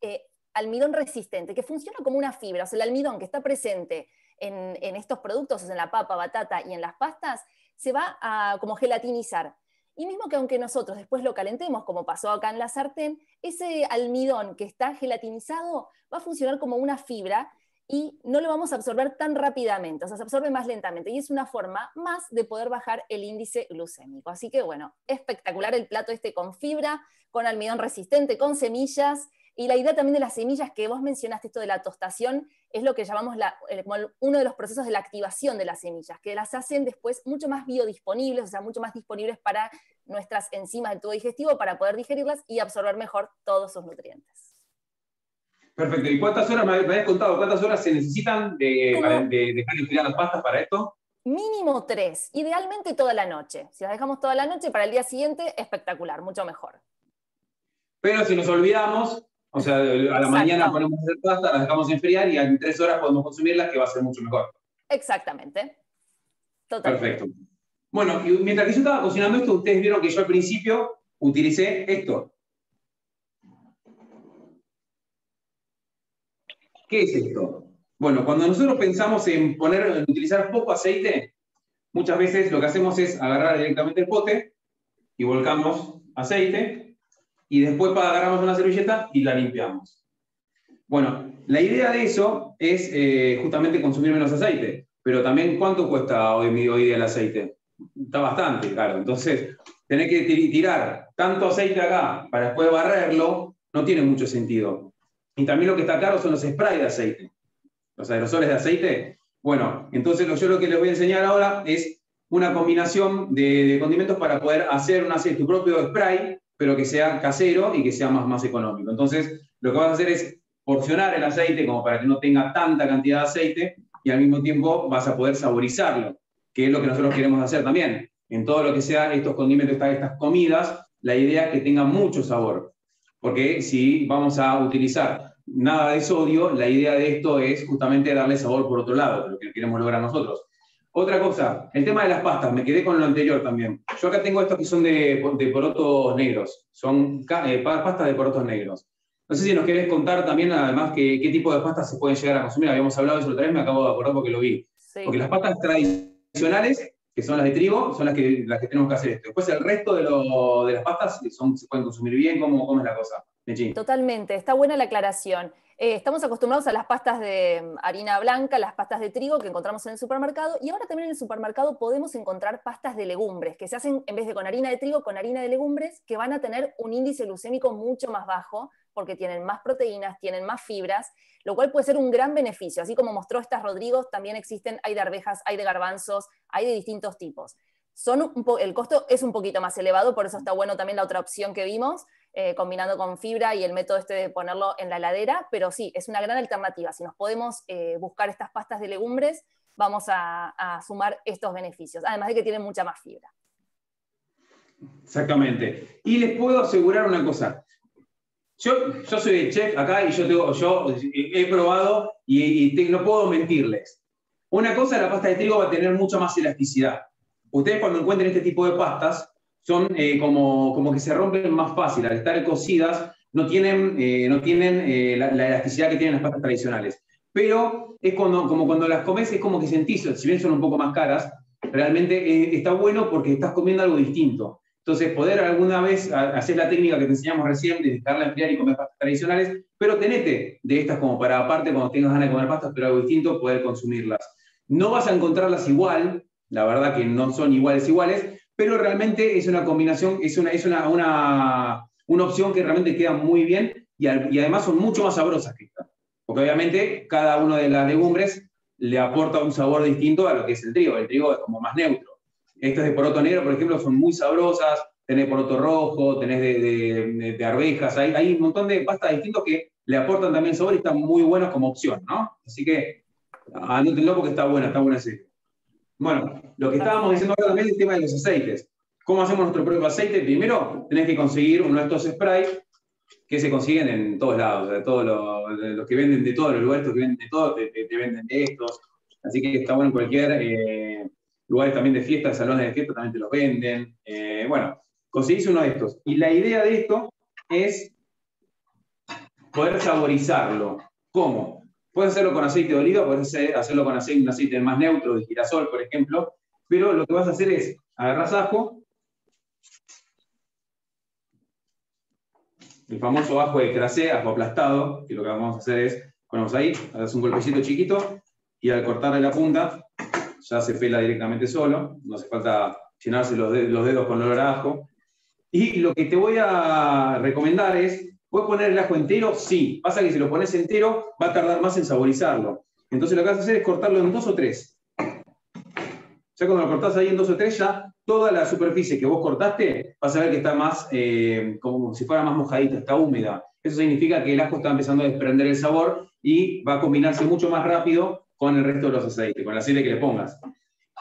eh, almidón resistente, que funciona como una fibra. O sea, el almidón que está presente en, en estos productos, en la papa, batata y en las pastas, se va a como gelatinizar. Y mismo que aunque nosotros después lo calentemos, como pasó acá en la sartén, ese almidón que está gelatinizado va a funcionar como una fibra y no lo vamos a absorber tan rápidamente, o sea, se absorbe más lentamente y es una forma más de poder bajar el índice glucémico. Así que bueno, espectacular el plato este con fibra, con almidón resistente, con semillas y la idea también de las semillas que vos mencionaste, esto de la tostación, es lo que llamamos uno de los procesos de la activación de las semillas, que las hacen después mucho más biodisponibles, o sea, mucho más disponibles para nuestras enzimas del tubo digestivo para poder digerirlas y absorber mejor todos sus nutrientes. Perfecto. ¿Y cuántas horas, me habías contado, cuántas horas se necesitan de, de dejar enfriar las pastas para esto? Mínimo tres, idealmente toda la noche. Si las dejamos toda la noche, para el día siguiente, espectacular, mucho mejor. Pero si nos olvidamos, o sea, a la mañana ponemos hacer pasta, las dejamos enfriar y en tres horas podemos consumirlas, que va a ser mucho mejor. Exactamente. Totalmente. Perfecto. Bueno, y mientras que yo estaba cocinando esto, ustedes vieron que yo al principio utilicé esto. ¿Qué es esto? Bueno, cuando nosotros pensamos en poner, en utilizar poco aceite, muchas veces lo que hacemos es agarrar directamente el pote y volcamos aceite y después agarramos una servilleta y la limpiamos. Bueno, la idea de eso es eh, justamente consumir menos aceite, pero también ¿cuánto cuesta hoy, hoy día el aceite? Está bastante caro, entonces tener que tirar tanto aceite acá para después barrerlo no tiene mucho sentido. Y también lo que está caro son los sprays de aceite, los aerosoles de aceite. Bueno, entonces yo lo que les voy a enseñar ahora es una combinación de, condimentos para poder hacer un aceite, tu propio spray, pero que sea casero y que sea más, más económico. Entonces, lo que vas a hacer es porcionar el aceite como para que no tenga tanta cantidad de aceite y al mismo tiempo vas a poder saborizarlo, que es lo que nosotros queremos hacer también. En todo lo que sea estos condimentos, estas comidas, la idea es que tengan mucho sabor. Porque si vamos a utilizar nada de sodio, la idea de esto es justamente darle sabor por otro lado, lo que queremos lograr nosotros. Otra cosa, el tema de las pastas, me quedé con lo anterior también. Yo acá tengo estos que son de, de porotos negros, son eh, pastas de porotos negros. No sé si nos querés contar también, además, qué, qué tipo de pastas se pueden llegar a consumir. Habíamos hablado de eso otra vez, me acabo de acordar porque lo vi. Porque las pastas tradicionales, que son las de trigo, son las que, las que tenemos que hacer esto. Después el resto de, de las pastas son, se pueden consumir bien. ¿Cómo, cómo es la cosa? Totalmente, está buena la aclaración. Eh, estamos acostumbrados a las pastas de mm, harina blanca, las pastas de trigo que encontramos en el supermercado, y ahora también en el supermercado podemos encontrar pastas de legumbres, que se hacen en vez de con harina de trigo, con harina de legumbres, que van a tener un índice glucémico mucho más bajo, porque tienen más proteínas, tienen más fibras, lo cual puede ser un gran beneficio. Así como mostró estas Rodrigo, también existen, hay de arvejas, hay de garbanzos, hay de distintos tipos. Son el costo es un poquito más elevado, por eso está bueno también la otra opción que vimos, eh, combinando con fibra y el método este de ponerlo en la heladera, pero sí, es una gran alternativa. Si nos podemos eh, buscar estas pastas de legumbres, vamos a, sumar estos beneficios, además de que tienen mucha más fibra. Exactamente. Y les puedo asegurar una cosa. Yo, yo soy chef acá y yo, tengo, yo he probado y, no puedo mentirles. Una cosa, la pasta de trigo va a tener mucha más elasticidad. Ustedes cuando encuentren este tipo de pastas, son eh, como, como que se rompen más fácil. Al estar cocidas, no tienen, eh, no tienen eh, la, elasticidad que tienen las pastas tradicionales. Pero es cuando, como cuando las comes, es como que sentís, si bien son un poco más caras, realmente está bueno porque estás comiendo algo distinto. Entonces, poder alguna vez hacer la técnica que te enseñamos recién, de dejarla enfriar y comer pastas tradicionales, pero tenete de estas como para aparte, cuando tengas ganas de comer pastas, pero algo distinto, poder consumirlas. No vas a encontrarlas igual, la verdad que no son iguales iguales, pero realmente es una combinación, es una, es una, una, opción que realmente queda muy bien y, además son mucho más sabrosas que esta. Porque obviamente cada una de las legumbres le aporta un sabor distinto a lo que es el trigo. El trigo es como más neutro. Estas de poroto negro, por ejemplo, son muy sabrosas. Tenés poroto rojo, tenés de, de, arvejas. Hay, hay, un montón de pastas distintos que le aportan también sabor y están muy buenos como opción, ¿no? Así que anótenlo porque está buena, está buena así. Bueno, lo que estábamos diciendo ahora también es el tema de los aceites. ¿Cómo hacemos nuestro propio aceite? Primero, tenés que conseguir uno de estos sprays que se consiguen en todos lados, de todos los, que venden de todos los lugares que venden de todo, te, venden de estos. Así que está bueno en cualquier eh, lugares también de fiesta, salones de fiesta también te los venden. Eh, bueno, conseguís uno de estos. Y la idea de esto es poder saborizarlo. ¿Cómo? Puedes hacerlo con aceite de oliva, puedes hacerlo con aceite, más neutro, de girasol, por ejemplo, pero lo que vas a hacer es agarras ajo, el famoso ajo de crasé, ajo aplastado, que lo que vamos a hacer es, ponemos ahí, haces un golpecito chiquito, y al cortarle la punta, ya se pela directamente solo, no hace falta llenarse los, los dedos con olor a ajo. Y lo que te voy a recomendar es ¿Puedes poner el ajo entero? Sí. Pasa que si lo pones entero, va a tardar más en saborizarlo. Entonces lo que vas a hacer es cortarlo en dos o tres. Ya cuando lo cortás ahí en dos o tres, ya toda la superficie que vos cortaste, vas a ver que está más, eh, como si fuera más mojadita, está húmeda. Eso significa que el ajo está empezando a desprender el sabor y va a combinarse mucho más rápido con el resto de los aceites, con el aceite que le pongas.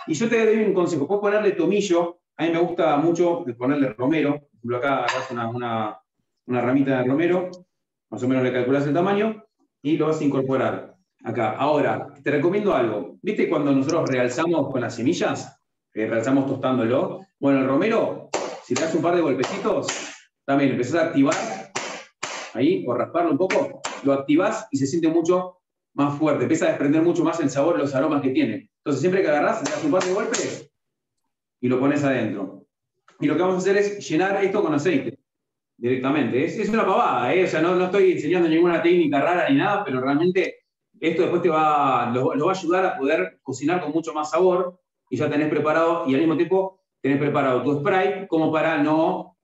Y yo te doy un consejo, puedes ponerle tomillo, a mí me gusta mucho ponerle romero, por ejemplo acá hagas una una ramita de romero, más o menos le calculas el tamaño y lo vas a incorporar acá. Ahora, te recomiendo algo. ¿Viste cuando nosotros realzamos con las semillas? Que realzamos tostándolo. Bueno, el romero, si le das un par de golpecitos, también empezás a activar ahí, o rasparlo un poco, lo activás y se siente mucho más fuerte. Empieza a desprender mucho más el sabor, los aromas que tiene. Entonces, siempre que agarrás, le das un par de golpes y lo pones adentro. Y lo que vamos a hacer es llenar esto con aceite directamente. Es, una pavada, ¿eh? o sea, no, no, estoy enseñando ninguna técnica rara ni nada, pero realmente esto después te va, lo, va a ayudar a poder cocinar con mucho más sabor y ya tenés preparado, y al mismo tiempo tenés preparado tu spray como para no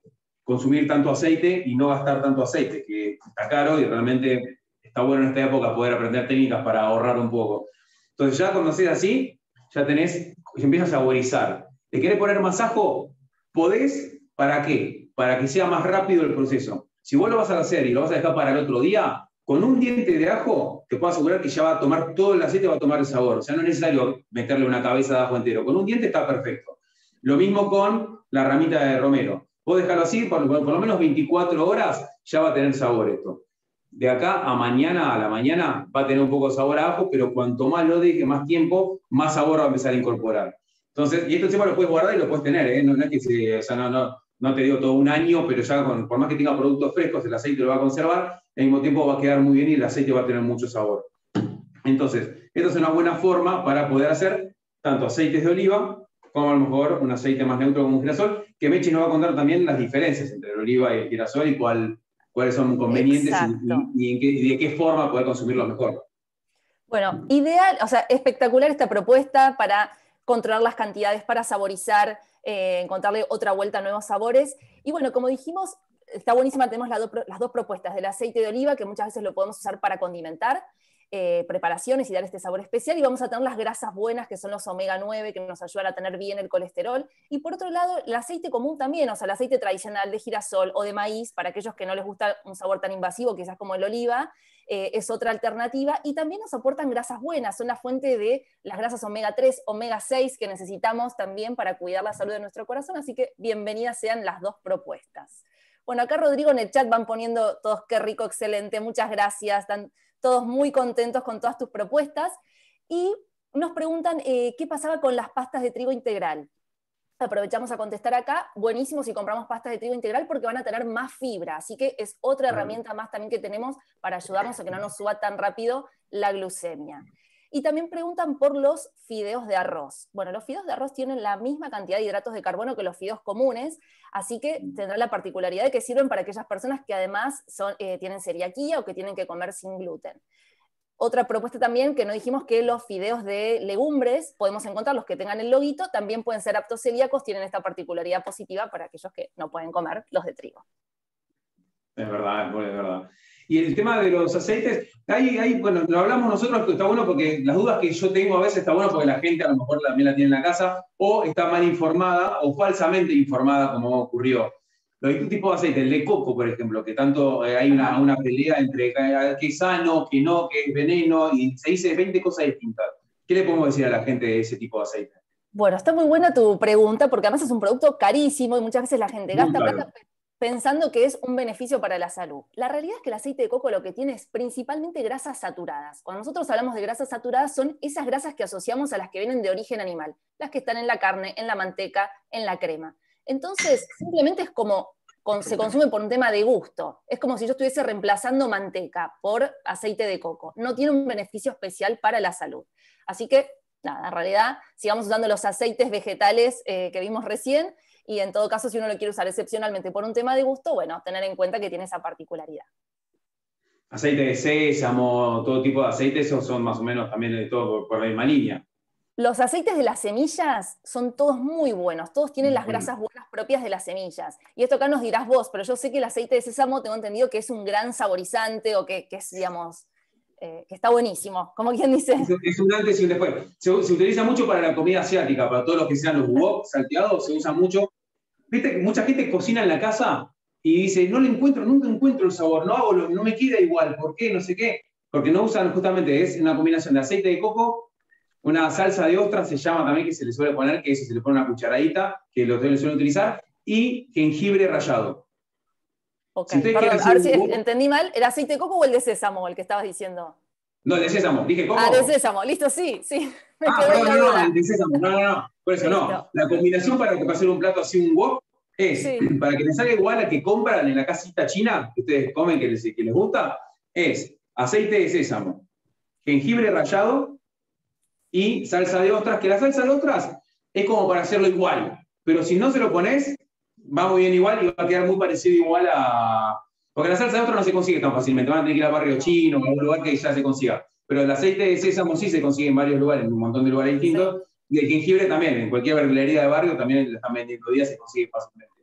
consumir tanto aceite y no gastar tanto aceite, que está caro y realmente está bueno en esta época poder aprender técnicas para ahorrar un poco. Entonces ya cuando haces así, ya tenés, ya empiezas a saborizar. ¿Te querés poner más ajo? ¿Podés? ¿Para qué? Para que sea más rápido el proceso. Si vos lo vas a hacer y lo vas a dejar para el otro día, con un diente de ajo te puedo asegurar que ya va a tomar todo el aceite, va a tomar el sabor. O sea, no es necesario meterle una cabeza de ajo entero. Con un diente está perfecto. Lo mismo con la ramita de romero. Vos dejarlo así, por, lo menos 24 horas ya va a tener sabor esto. de acá a mañana, a la mañana, va a tener un poco de sabor a ajo, pero cuanto más lo deje, más tiempo, más sabor va a empezar a incorporar. Entonces, y esto encima lo puedes guardar y lo puedes tener, ¿eh? no, es que se, o sea, no, no, no, te digo todo un año, pero ya con, por más que tenga productos frescos, el aceite lo va a conservar, al mismo tiempo va a quedar muy bien y el aceite va a tener mucho sabor. Entonces, esta es una buena forma para poder hacer tanto aceites de oliva como a lo mejor un aceite más neutro como un girasol, que Mechi nos va a contar también las diferencias entre el oliva y el girasol y cuál, cuáles son convenientes y, y, de qué forma poder consumirlo mejor. Bueno, ideal, o sea, espectacular esta propuesta para controlar las cantidades, para saborizar, eh, encontrarle otra vuelta a nuevos sabores. Y bueno, como dijimos, está buenísima, tenemos las dos propuestas del aceite de oliva, que muchas veces lo podemos usar para condimentar, eh, preparaciones y dar este sabor especial. Y vamos a tener las grasas buenas, que son los omega 9, que nos ayudan a tener bien el colesterol. Y por otro lado, el aceite común también, o sea, el aceite tradicional de girasol o de maíz, para aquellos que no les gusta un sabor tan invasivo, quizás como el oliva, eh, es otra alternativa. Y también nos aportan grasas buenas, son la fuente de las grasas omega 3, omega 6 que necesitamos también para cuidar la salud de nuestro corazón. Así que bienvenidas sean las dos propuestas. Bueno, acá Rodrigo en el chat van poniendo todos qué rico, excelente, muchas gracias. Están todos muy contentos con todas tus propuestas. Y nos preguntan eh, qué pasaba con las pastas de trigo integral. Aprovechamos a contestar acá, buenísimo si compramos pastas de trigo integral porque van a tener más fibra, así que es otra herramienta más también que tenemos para ayudarnos a que no nos suba tan rápido la glucemia. Y también preguntan por los fideos de arroz. Bueno, los fideos de arroz tienen la misma cantidad de hidratos de carbono que los fideos comunes, así que tendrán la particularidad de que sirven para aquellas personas que además son, eh, tienen celiaquía o que tienen que comer sin gluten. Otra propuesta también, que no dijimos que los fideos de legumbres, podemos encontrar los que tengan el loguito, también pueden ser aptos celíacos, tienen esta particularidad positiva para aquellos que no pueden comer los de trigo. Es verdad, es verdad. Y el tema de los aceites, ahí, ahí, bueno, lo hablamos nosotros, que está bueno porque las dudas que yo tengo a veces está bueno porque la gente a lo mejor también la tiene en la casa, o está mal informada o falsamente informada, como ocurrió. Los tipos de aceite, el de coco, por ejemplo, que tanto eh, hay una, una, pelea entre que es sano, que no, que es veneno, y se dice 20 cosas distintas. ¿Qué le podemos decir a la gente de ese tipo de aceite? Bueno, está muy buena tu pregunta, porque además es un producto carísimo y muchas veces la gente gasta plata pensando que es un beneficio para la salud. La realidad es que el aceite de coco lo que tiene es principalmente grasas saturadas. Cuando nosotros hablamos de grasas saturadas son esas grasas que asociamos a las que vienen de origen animal, las que están en la carne, en la manteca, en la crema. Entonces, simplemente es como se consume por un tema de gusto. Es como si yo estuviese reemplazando manteca por aceite de coco. No tiene un beneficio especial para la salud. Así que, nada, en realidad, sigamos usando los aceites vegetales eh, que vimos recién y en todo caso, si uno lo quiere usar excepcionalmente por un tema de gusto, bueno, tener en cuenta que tiene esa particularidad. Aceite de sésamo, todo tipo de aceites, esos son más o menos también de todo por, la misma línea. Los aceites de las semillas son todos muy buenos, todos tienen las grasas buenas propias de las semillas. Y esto acá nos dirás vos, pero yo sé que el aceite de sésamo tengo entendido que es un gran saborizante o que, es, digamos, eh, que está buenísimo, como quien dice. Es, un antes y un después. Se, utiliza mucho para la comida asiática, para todos los que sean los wok salteados, se usa mucho. Viste que mucha gente cocina en la casa y dice, no le encuentro, nunca encuentro el sabor, no hago no me queda igual, ¿por qué? No sé qué. Porque no usan justamente, es una combinación de aceite de coco, una salsa de ostras, se llama también, que se le suele poner, que eso se le pone una cucharadita, que lo suelen utilizar, y jengibre rallado. Ok, Perdón, a ver si entendí mal. ¿El aceite de coco o el de sésamo, el que estabas diciendo? No, el de sésamo, dije coco. Ah, de sésamo, listo, sí, sí. Me ah, no, no, no, el de sésamo, no, no, no. Por eso no. La combinación para hacer un plato así, un wok, es, para que les salga igual a que compran en la casita china, que ustedes comen, que les, que les gusta, es aceite de sésamo, jengibre rallado y salsa de ostras, que la salsa de ostras es como para hacerlo igual, pero si no se lo pones, va muy bien igual y va a quedar muy parecido igual a... Porque la salsa de otro no se consigue tan fácilmente, van a tener que ir al barrio chino a un lugar que ya se consiga. Pero el aceite de sésamo sí se consigue en varios lugares, en un montón de lugares distintos. Y el jengibre también, en cualquier verdulería de barrio también lo están vendiendo día, se consigue fácilmente.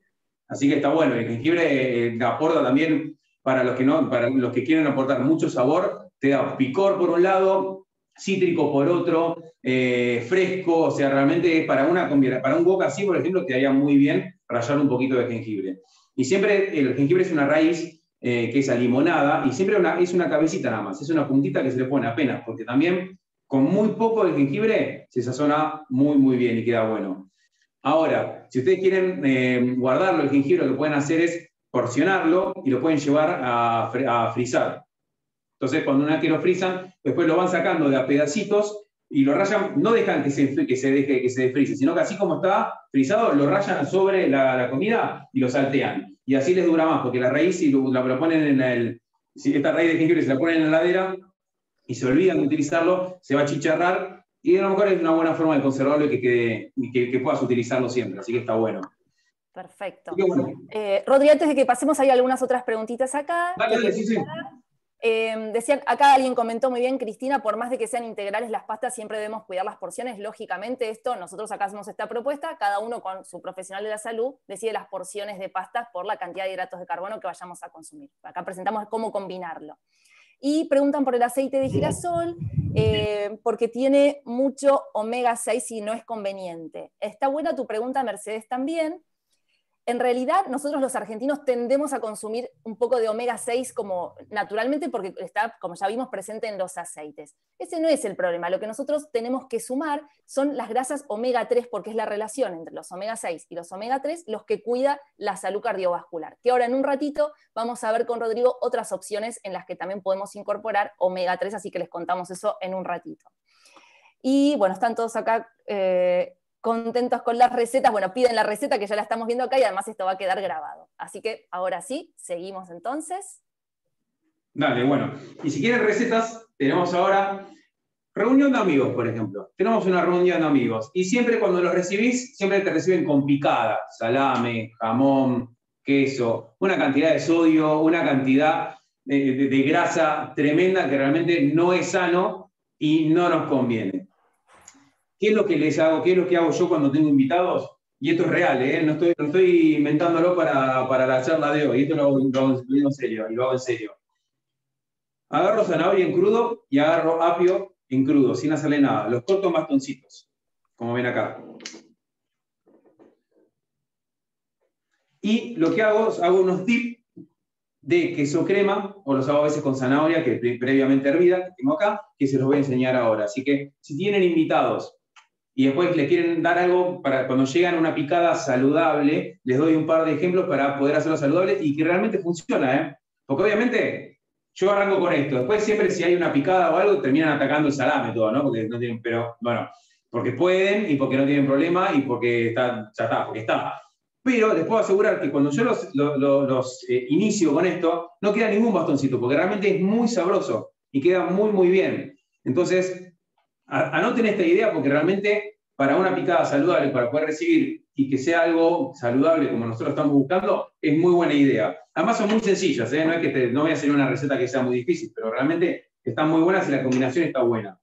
Así que está bueno, el jengibre eh, aporta también para los que no, para los que quieren aportar mucho sabor, te da picor por un lado, cítrico por otro, eh, fresco, o sea, realmente para, una, para un boca así, por ejemplo, que haya muy bien rallar un poquito de jengibre. Y siempre el jengibre es una raíz eh, que es alimonada y siempre es una cabecita nada más, es una puntita que se le pone apenas, porque también con muy poco de jengibre se sazona muy, muy bien y queda bueno. Ahora, si ustedes quieren eh, guardarlo, el jengibre lo que pueden hacer es porcionarlo y lo pueden llevar a, a frizar. Entonces, cuando una vez que lo frisan, después lo van sacando de a pedacitos y lo rayan, no dejan que se, que se deje que se desfrice, sino que así como está frisado, lo rayan sobre la, comida y lo saltean. Y así les dura más, porque la raíz, si lo, la, ponen en el, si esta raíz de jengibre se la ponen en la heladera y se olvidan de utilizarlo, se va a chicharrar y a lo mejor es una buena forma de conservarlo y que, quede, que, que puedas utilizarlo siempre, así que está bueno. Perfecto. Eh, Rodri, antes de que pasemos, hay algunas otras preguntitas acá. Eh, decían, acá alguien comentó muy bien, Cristina, por más de que sean integrales las pastas, siempre debemos cuidar las porciones. Lógicamente, esto, nosotros acá hacemos esta propuesta, cada uno con su profesional de la salud decide las porciones de pastas por la cantidad de hidratos de carbono que vayamos a consumir. Acá presentamos cómo combinarlo. Y preguntan por el aceite de girasol, eh, porque tiene mucho omega 6 y no es conveniente. Está buena tu pregunta, Mercedes, también en realidad nosotros los argentinos tendemos a consumir un poco de omega 6 como naturalmente porque está, como ya vimos, presente en los aceites. Ese no es el problema. Lo que nosotros tenemos que sumar son las grasas omega 3 porque es la relación entre los omega 6 y los omega 3 los que cuida la salud cardiovascular. Que ahora en un ratito vamos a ver con Rodrigo otras opciones en las que también podemos incorporar omega 3, así que les contamos eso en un ratito. Y bueno, están todos acá eh, contentos con las recetas, bueno, piden la receta que ya la estamos viendo acá y además esto va a quedar grabado. Así que ahora sí, seguimos entonces. Dale, bueno. Y si quieren recetas, tenemos ahora reunión de amigos, por ejemplo. Tenemos una reunión de amigos y siempre cuando los recibís, siempre te reciben con picada, salame, jamón, queso, una cantidad de sodio, una cantidad de grasa tremenda que realmente no es sano y no nos conviene. ¿Qué es lo que les hago? ¿Qué es lo que hago yo cuando tengo invitados? Y esto es real, ¿eh? no, estoy, inventándolo para, la charla de hoy, esto lo, lo, en serio, y lo hago en serio. Agarro zanahoria en crudo y agarro apio en crudo, sin hacerle nada. Los corto bastoncitos, como ven acá. Y lo que hago es hago unos tips de queso crema, o los hago a veces con zanahoria, que previamente hervida, que tengo acá, que se los voy a enseñar ahora. Así que si tienen invitados y después le quieren dar algo para cuando llegan a una picada saludable, les doy un par de ejemplos para poder hacerlo saludable y que realmente funciona, ¿eh? Porque obviamente yo arranco con esto, después siempre si hay una picada o algo terminan atacando el salame todo, ¿no? Porque no tienen, pero bueno, porque pueden y porque no tienen problema y porque está, ya está, porque está. Pero les puedo asegurar que cuando yo los, los, eh, inicio con esto, no queda ningún bastoncito, porque realmente es muy sabroso y queda muy, muy bien. Entonces, anoten esta idea porque realmente para una picada saludable, para poder recibir y que sea algo saludable como nosotros estamos buscando, es muy buena idea. Además son muy sencillas, ¿eh? no, es que no voy a hacer una receta que sea muy difícil, pero realmente están muy buenas y la combinación está buena.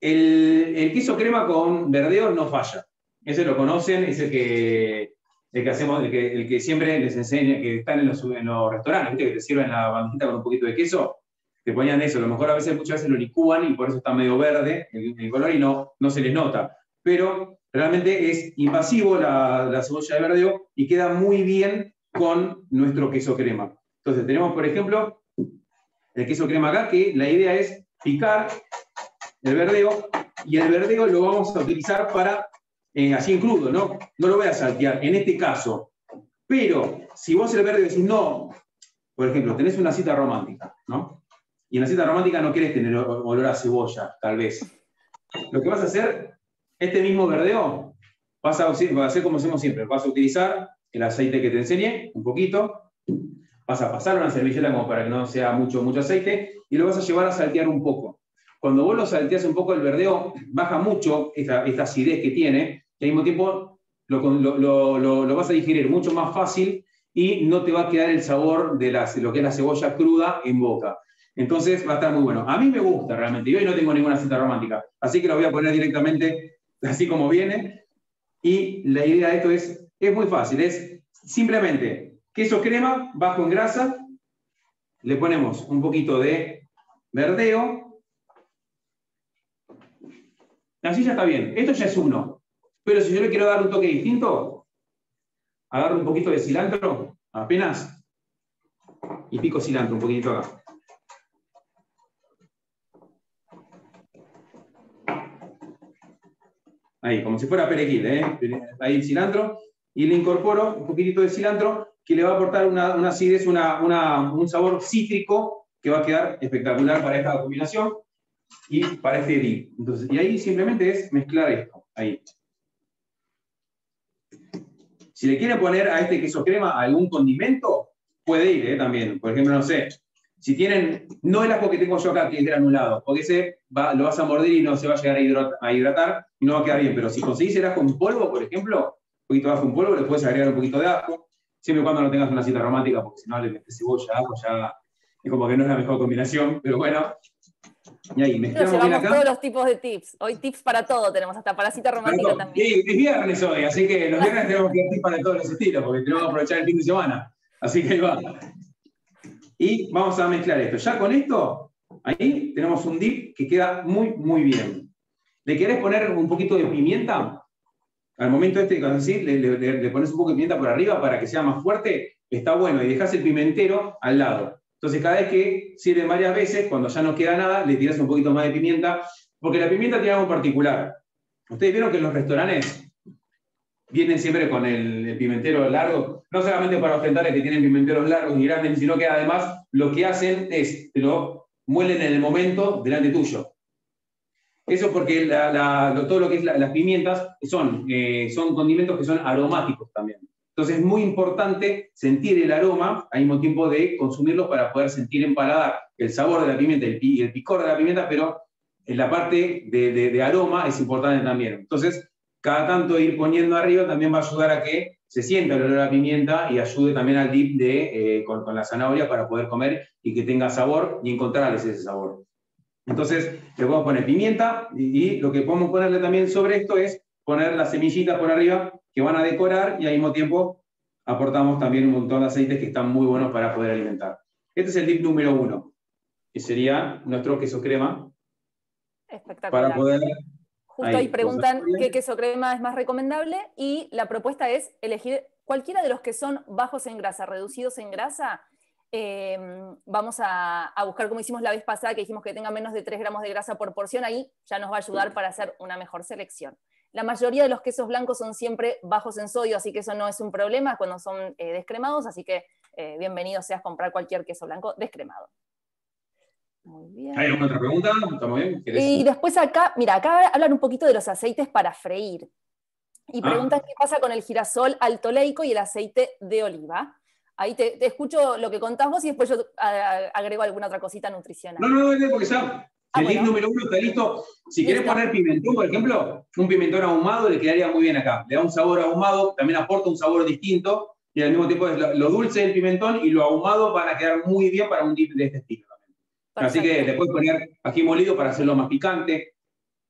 El, queso crema con verdeo no falla. Ese lo conocen, es el que, siempre les enseña, que están en los, en restaurantes, que te sirven la bandita con un poquito de queso te ponían eso. A lo mejor a veces, muchas veces lo licúan y por eso está medio verde el, color y no, no se les nota. Pero realmente es invasivo la, la, cebolla de verdeo y queda muy bien con nuestro queso crema. Entonces tenemos, por ejemplo, el queso crema acá, que la idea es picar el verdeo y el verdeo lo vamos a utilizar para, eh, así en crudo, ¿no? No lo voy a saltear, en este caso. Pero si vos el verdeo decís, no, por ejemplo, tenés una cita romántica, ¿no? Y en la cita romántica no quieres tener olor a cebolla, tal vez. Lo que vas a hacer, este mismo verdeo, vas a, hacer como hacemos siempre. Vas a utilizar el aceite que te enseñé, un poquito, vas a pasar una servilleta como para que no sea mucho, mucho aceite, y lo vas a llevar a saltear un poco. Cuando vos lo salteas un poco, el verdeo baja mucho esta, esta acidez que tiene, y al mismo tiempo lo, vas a digerir mucho más fácil y no te va a quedar el sabor de lo que es la cebolla cruda en boca. Entonces va a estar muy bueno. A mí me gusta realmente. Y hoy no tengo ninguna cita romántica. Así que lo voy a poner directamente así como viene. Y la idea de esto es, es muy fácil. Es simplemente queso crema bajo en grasa. Le ponemos un poquito de verdeo. Así ya está bien. Esto ya es uno. Pero si yo le quiero dar un toque distinto, agarro un poquito de cilantro, apenas, y pico cilantro un poquito acá. Ahí, como si fuera perejil, ¿eh? ahí el cilantro, y le incorporo un poquitito de cilantro que le va a aportar una, acidez, un sabor cítrico que va a quedar espectacular para esta combinación y para este dip. Entonces, y ahí simplemente es mezclar esto, ahí. Si le quieren poner a este queso crema algún condimento, puede ir ¿eh? también. Por ejemplo, no sé, si tienen, no el ajo que tengo yo acá, que es granulado, porque ese va, lo vas a morder y no se va a llegar a hidratar, y no va a quedar bien. Pero si conseguís el ajo en polvo, por ejemplo, un poquito de ajo en polvo, le puedes agregar un poquito de ajo, siempre y cuando no tengas una cita romántica, porque si no le metes cebolla, ajo, ya es como que no es la mejor combinación, pero bueno. Y ahí mezclamos bien acá. todos los tipos de tips. Hoy tips para todo tenemos, hasta para cita romántica también. Sí, es viernes hoy, así que los viernes tenemos que dar tips para todos los estilos, porque tenemos que aprovechar el fin de semana. Así que ahí va. Y vamos a mezclar esto. Ya con esto, ahí tenemos un dip que queda muy, muy bien. ¿Le querés poner un poquito de pimienta? Al momento este, así, le, le, pones un poco de pimienta por arriba para que sea más fuerte, está bueno. Y dejas el pimentero al lado. Entonces, cada vez que sirve varias veces, cuando ya no queda nada, le tiras un poquito más de pimienta, porque la pimienta tiene algo particular. Ustedes vieron que en los restaurantes vienen siempre con el, pimentero largo, no solamente para ostentar que tienen pimenteros largos y grandes, sino que además lo que hacen es, te lo muelen en el momento delante tuyo. Eso porque todo lo que es las pimientas son, eh, son condimentos que son aromáticos también. Entonces es muy importante sentir el aroma al mismo tiempo de consumirlo para poder sentir en paladar el sabor de la pimienta y el, picor de la pimienta, pero en la parte de, aroma es importante también. Entonces, cada tanto ir poniendo arriba también va a ayudar a que se sienta el olor a la pimienta y ayude también al dip de, eh, con, la zanahoria para poder comer y que tenga sabor y encontrarles ese sabor. Entonces, le podemos poner pimienta y, y lo que podemos ponerle también sobre esto es poner las semillitas por arriba que van a decorar y al mismo tiempo aportamos también un montón de aceites que están muy buenos para poder alimentar. Este es el tip número uno, que sería nuestro queso crema. Espectacular. Para poder, Justo ahí, preguntan qué queso crema es más recomendable y la propuesta es elegir cualquiera de los que son bajos en grasa, reducidos en grasa. Em, vamos a, a, buscar como hicimos la vez pasada, que dijimos que tenga menos de 3 gramos de grasa por porción, ahí ya nos va a ayudar para hacer una mejor selección. La mayoría de los quesos blancos son siempre bajos en sodio, así que eso no es un problema cuando son eh, descremados, así que eh, bienvenido seas comprar cualquier queso blanco descremado. Muy bien. ¿Hay alguna otra pregunta? ¿Estamos bien? Y después acá, mira, acá hablan un poquito de los aceites para freír. Y ah. preguntan qué pasa con el girasol alto leico y el aceite de oliva. Ahí te, escucho lo que contás vos y después yo agrego alguna otra cosita nutricional. No, no, no, porque ya Ah, el link número uno está listo. Si quieres poner pimentón, por ejemplo, un pimentón ahumado le quedaría muy bien acá. Le da un sabor ahumado, también aporta un sabor distinto y al mismo tiempo lo dulce del pimentón y lo ahumado van a quedar muy bien para un dip de este estilo. Así que le puedes poner ají molido para hacerlo más picante,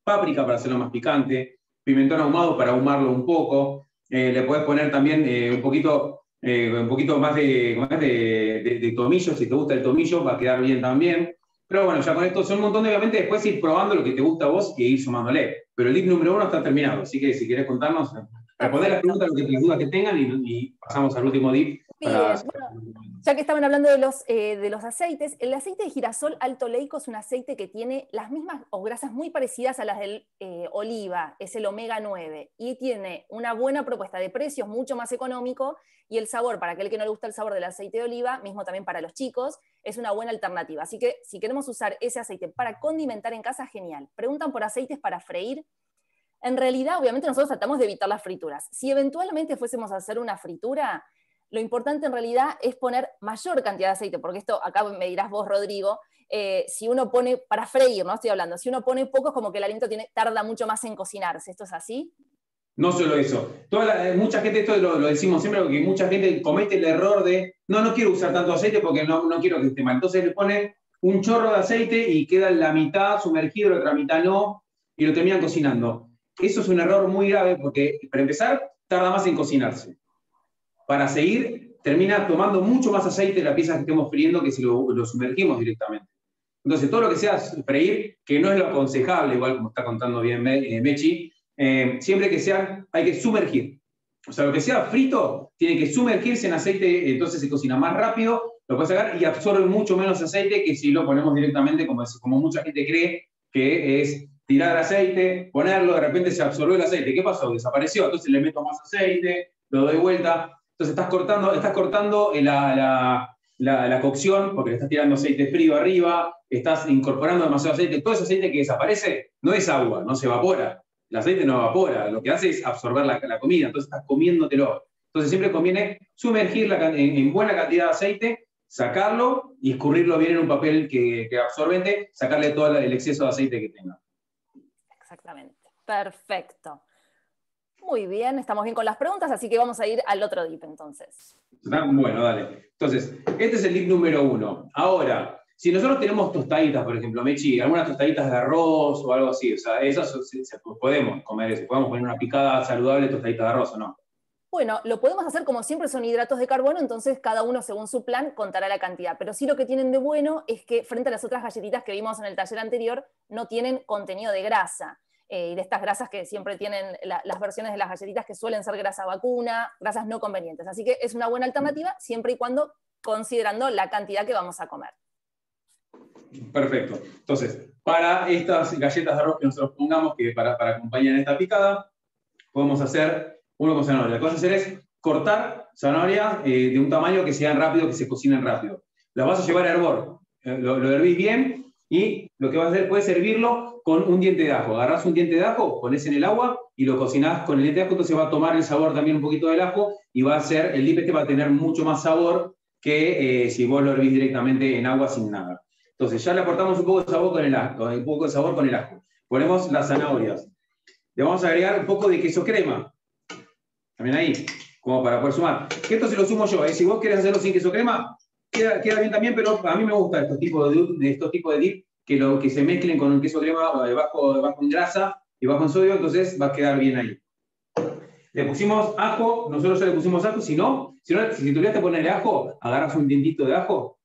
páprica para hacerlo más picante, pimentón ahumado para ahumarlo un poco. Eh, le puedes poner también eh, un, poquito, eh, un poquito más, de, de, de tomillo, si te gusta el tomillo, va a quedar bien también. Pero bueno, ya con esto son un montón de, obviamente, después ir probando lo que te gusta a vos y ir sumándole. Pero el link número uno está terminado, así que si quieres contarnos, responder las preguntas, las dudas que tengan y, pasamos al último dip. ya que estaban hablando de los, eh, de los aceites, el aceite de girasol alto leico es un aceite que tiene las mismas o grasas muy parecidas a las del eh, oliva, es el omega 9, y tiene una buena propuesta de precios, mucho más económico, y el sabor, para aquel que no le gusta el sabor del aceite de oliva, mismo también para los chicos, es una buena alternativa. Así que si queremos usar ese aceite para condimentar en casa, genial. Preguntan por aceites para freír. En realidad, obviamente nosotros tratamos de evitar las frituras. Si eventualmente fuésemos a hacer una fritura, lo importante en realidad es poner mayor cantidad de aceite, porque esto acá me dirás vos, Rodrigo, eh, si uno pone, para freír, no estoy hablando, si uno pone poco es como que el alimento tarda mucho más en cocinarse. ¿Esto es así? No solo eso. Eh, mucha gente, esto lo, decimos siempre, porque mucha gente comete el error de, no, no quiero usar tanto aceite porque no, no quiero que esté mal. Entonces le pone un chorro de aceite y queda la mitad sumergido, la otra mitad no, y lo terminan cocinando. Eso es un error muy grave porque, para empezar, tarda más en cocinarse. Para seguir, termina tomando mucho más aceite de la pieza que estemos friendo que si lo, lo sumergimos directamente. Entonces, todo lo que sea freír, que no es lo aconsejable, igual como está contando bien eh, Mechi, eh, siempre que sea, hay que sumergir. O sea, lo que sea frito tiene que sumergirse en aceite, entonces se cocina más rápido, lo puedes sacar y absorbe mucho menos aceite que si lo ponemos directamente, como, como mucha gente cree, que es tirar aceite, ponerlo, de repente se absorbió el aceite. ¿Qué pasó? Desapareció, entonces le meto más aceite, lo doy vuelta. Entonces estás cortando, estás cortando la, la, la cocción, porque le estás tirando aceite frío arriba, estás incorporando demasiado aceite, todo ese aceite que desaparece no es agua, no se evapora. El aceite no evapora, lo que hace es absorber la, comida, entonces estás comiéndotelo. Entonces siempre conviene sumergirla en, en buena cantidad de aceite, sacarlo y escurrirlo bien en un papel que, que absorbente, sacarle todo el exceso de aceite que tenga. Exactamente. Perfecto. Muy bien, estamos bien con las preguntas, así que vamos a ir al otro dip entonces. Ah, Bueno, dale. Entonces, este es el dip número uno. Ahora, si nosotros tenemos tostaditas, por ejemplo, Mechi, algunas tostaditas de arroz o algo así, o sea, esas se- se- podemos comer eso, podemos poner una picada saludable tostadita de arroz o no. Bueno, lo podemos hacer como siempre son hidratos de carbono, entonces cada uno según su plan contará la cantidad. Pero sí lo que tienen de bueno es que frente a las otras galletitas que vimos en el taller anterior, no tienen contenido de grasa. Eh, y de estas grasas que siempre tienen la- las versiones de las galletitas que suelen ser grasa vacuna, grasas no convenientes. Así que es una buena alternativa siempre y cuando considerando la cantidad que vamos a comer. Perfecto. Entonces, para estas galletas de arroz que nosotros pongamos, que para, para acompañar esta picada, podemos hacer uno con zanahoria. Lo que vas a hacer es cortar zanahoria eh, de un tamaño que sean rápido, que se cocinen rápido. Las vas a llevar a hervor. Eh, lo, lo hervís bien y lo que vas a hacer, puedes servirlo con un diente de ajo. Agarrás un diente de ajo, pones en el agua y lo cocinás con el diente de ajo, entonces va a tomar el sabor también un poquito del ajo y va a ser, el dip este va a tener mucho más sabor que eh, si vos lo hervís directamente en agua sin nada. Entonces ya le aportamos un poco de sabor con el ajo, un poco de sabor con el ajo. Ponemos las zanahorias. Le vamos a agregar un poco de queso crema. También ahí, como para poder sumar. Esto se lo sumo yo. ¿eh? Si vos querés hacerlo sin queso crema, queda, queda bien también, pero a mí me gusta estos tipos de, de estos tipos de dip que, lo, que se mezclen con un queso crema eh, bajo, bajo en grasa y bajo en sodio, entonces va a quedar bien ahí. Le pusimos ajo, nosotros ya le pusimos ajo, si no, si, no, si tuvieras que ponerle ajo, agarras un dientito de ajo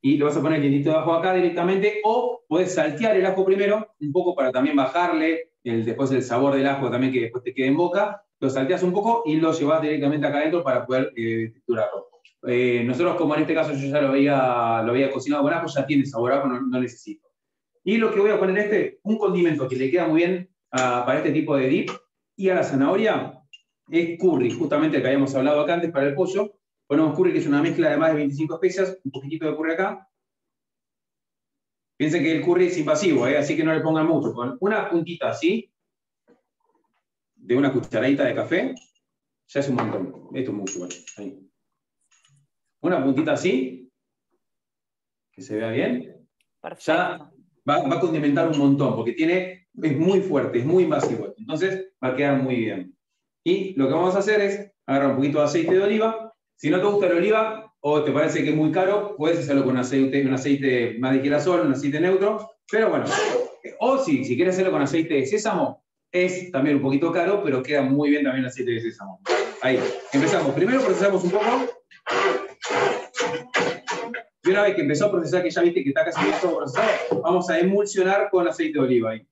y le vas a poner el dientito de ajo acá directamente, o puedes saltear el ajo primero, un poco para también bajarle el, después el sabor del ajo también que después te quede en boca, lo salteas un poco y lo llevas directamente acá adentro para poder eh. Eh, nosotros, como en este caso yo ya lo había, lo había cocinado con ajo, ya tiene sabor ajo, no, necesito. Y lo que voy a poner este, un condimento que le queda muy bien a- para este tipo de dip y a la zanahoria, es curry, justamente el que habíamos hablado acá antes para el pollo. Ponemos curry, que es una mezcla de más de 25 especias, un poquitito de curry acá. Piensen que el curry es invasivo, ¿eh? así que no le pongan mucho. Con una puntita así, de una cucharadita de café, ya es un montón. Esto es mucho, bueno, ahí. Una puntita así, que se vea bien, Perfecto. Ya. va, va a condimentar un montón, porque tiene, es muy fuerte, es muy invasivo. Entonces va a quedar muy bien. Y lo que vamos a hacer es agarrar un poquito de aceite de oliva. Si no te gusta el oliva o te parece que es muy caro, puedes hacerlo con aceite, un aceite más de girasol, un aceite neutro. Pero bueno, o si, si quieres hacerlo con aceite de sésamo, es también un poquito caro, pero queda muy bien también el aceite de sésamo. Ahí, empezamos. Primero procesamos un poco. Y una vez que empezó a procesar, que ya viste que está casi todo procesado, vamos a emulsionar con aceite de oliva. Ahí.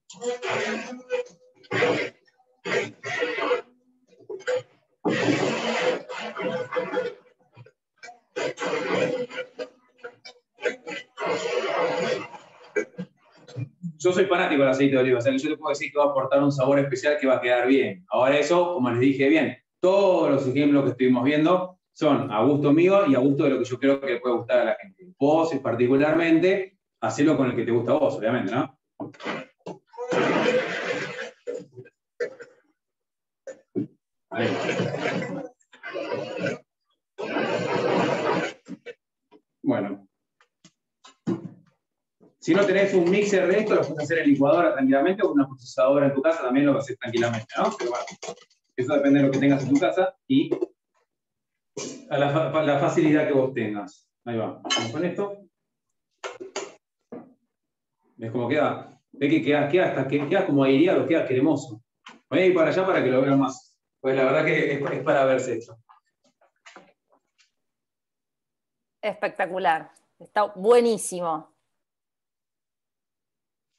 Yo soy fanático del aceite de oliva, o sea yo te puedo decir que va a aportar un sabor especial que va a quedar bien. Ahora eso, como les dije bien, todos los ejemplos que estuvimos viendo son a gusto mío y a gusto de lo que yo creo que le puede gustar a la gente. Vos particularmente, hacelo con el que te gusta a vos, obviamente, ¿no? Bueno. Si no tenés un mixer de esto, lo puedes hacer en licuadora tranquilamente o una procesadora en tu casa también lo vas a hacer tranquilamente, ¿no? Pero bueno, eso depende de lo que tengas en tu casa y a la facilidad que vos tengas. Ahí va. Vamos con esto. ¿Ves cómo queda? ¿Ves que queda, queda, hasta, que queda como aireado, queda cremoso? Voy a ir para allá para que lo vean más. Pues la verdad que es, es para verse esto. Espectacular. Está buenísimo.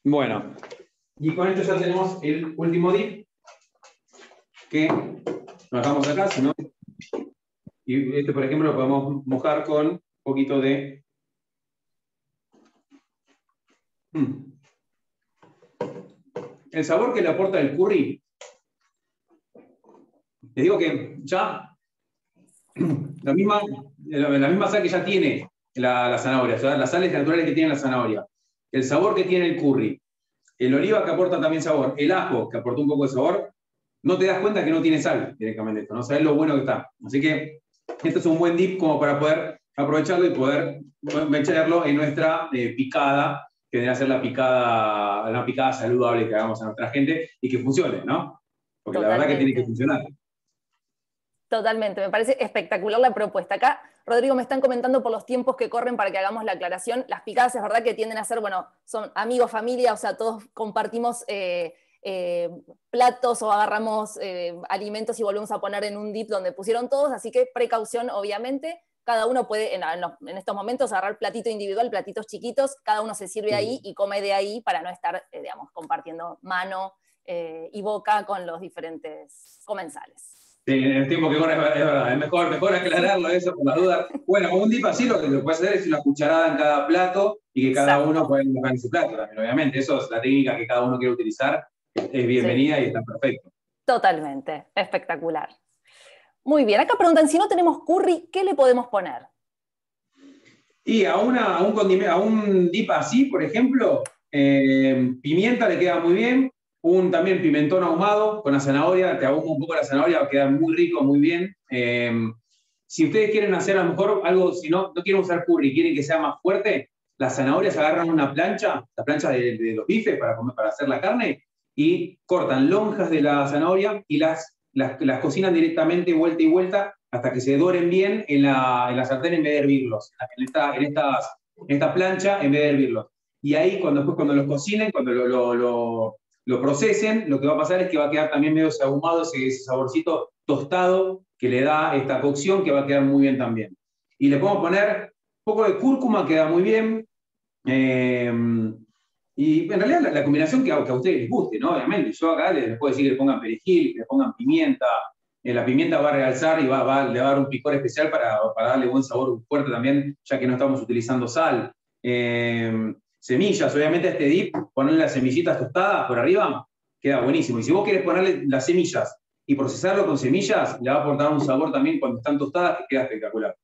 Bueno, y con esto ya tenemos el último dip, que lo dejamos acá, no. Y este, por ejemplo, lo podemos mojar con poquito de. Mm. El sabor que le aporta el curry. Les digo que ya la misma, la, misma sal que ya tiene la, la zanahoria, o sea, las sales naturales que tiene la zanahoria, el sabor que tiene el curry, el oliva que aporta también sabor, el ajo que aporta un poco de sabor, no te das cuenta que no tiene sal directamente esto, no sabes lo bueno que está. Así que esto es un buen dip como para poder aprovecharlo y poder echarlo en nuestra eh, picada, que debe ser la picada, una picada saludable que hagamos a nuestra gente y que funcione, ¿no? Porque la verdad que tiene que funcionar. Totalmente, me parece espectacular la propuesta. Acá, Rodrigo, me están comentando por los tiempos que corren para que hagamos la aclaración. Las picadas es verdad que tienden a ser, bueno, son amigos, familia, o sea, todos compartimos eh, eh, platos o agarramos eh, alimentos y volvemos a poner en un dip donde pusieron todos, así que precaución, obviamente. Cada uno puede en, estos momentos agarrar platito individual, platitos chiquitos, cada uno se sirve ahí y come de ahí para no estar, digamos, compartiendo mano y boca con los diferentes comensales. Sí, en el tiempo que corre es verdad, es mejor, mejor aclararlo eso por la duda. Bueno, un dip así lo que puede hacer es una cucharada en cada plato y que cada uno pueda mojar en su plato también, obviamente. Eso es la técnica que cada uno quiere utilizar, es bienvenida y está perfecto. Totalmente, espectacular. Muy bien, acá preguntan, si no tenemos curry, ¿qué le podemos poner? Y a, una, un, a un dip así, por ejemplo, eh, pimienta le queda muy bien, un también pimentón ahumado con la zanahoria, te ahuma un poco la zanahoria, va a quedar muy rico, muy bien. Em, si ustedes quieren hacer a lo mejor algo, si no, no quieren usar curry, quieren que sea más fuerte, las zanahorias agarran una plancha, la plancha de, los bifes para, comer, para hacer la carne, y cortan lonjas de la zanahoria y las, las, cocinan directamente vuelta y vuelta hasta que se doren bien en la, en la sartén en vez de hervirlos, en esta, en, estas, en esta plancha en vez de hervirlos. Y ahí, cuando, después, cuando los cocinen, cuando lo, lo lo procesen, lo que va a pasar es que va a quedar también medio ahumado, ese, saborcito tostado que le da esta cocción, que va a quedar muy bien también. Y le podemos poner un poco de cúrcuma, queda muy bien. Eh, y en realidad la, combinación que a, ustedes les guste, ¿no? Obviamente, yo acá les, puedo decir que le pongan perejil, que le pongan pimienta. Eh, la pimienta va a realzar y va, le va a dar un picor especial para, para, darle buen sabor fuerte también, ya que no estamos utilizando sal. Eh, semillas, obviamente a este dip, ponerle las semillitas tostadas por arriba, queda buenísimo. Y si vos querés ponerle las semillas y procesarlo con semillas, le va a aportar un sabor también cuando están tostadas que queda espectacular.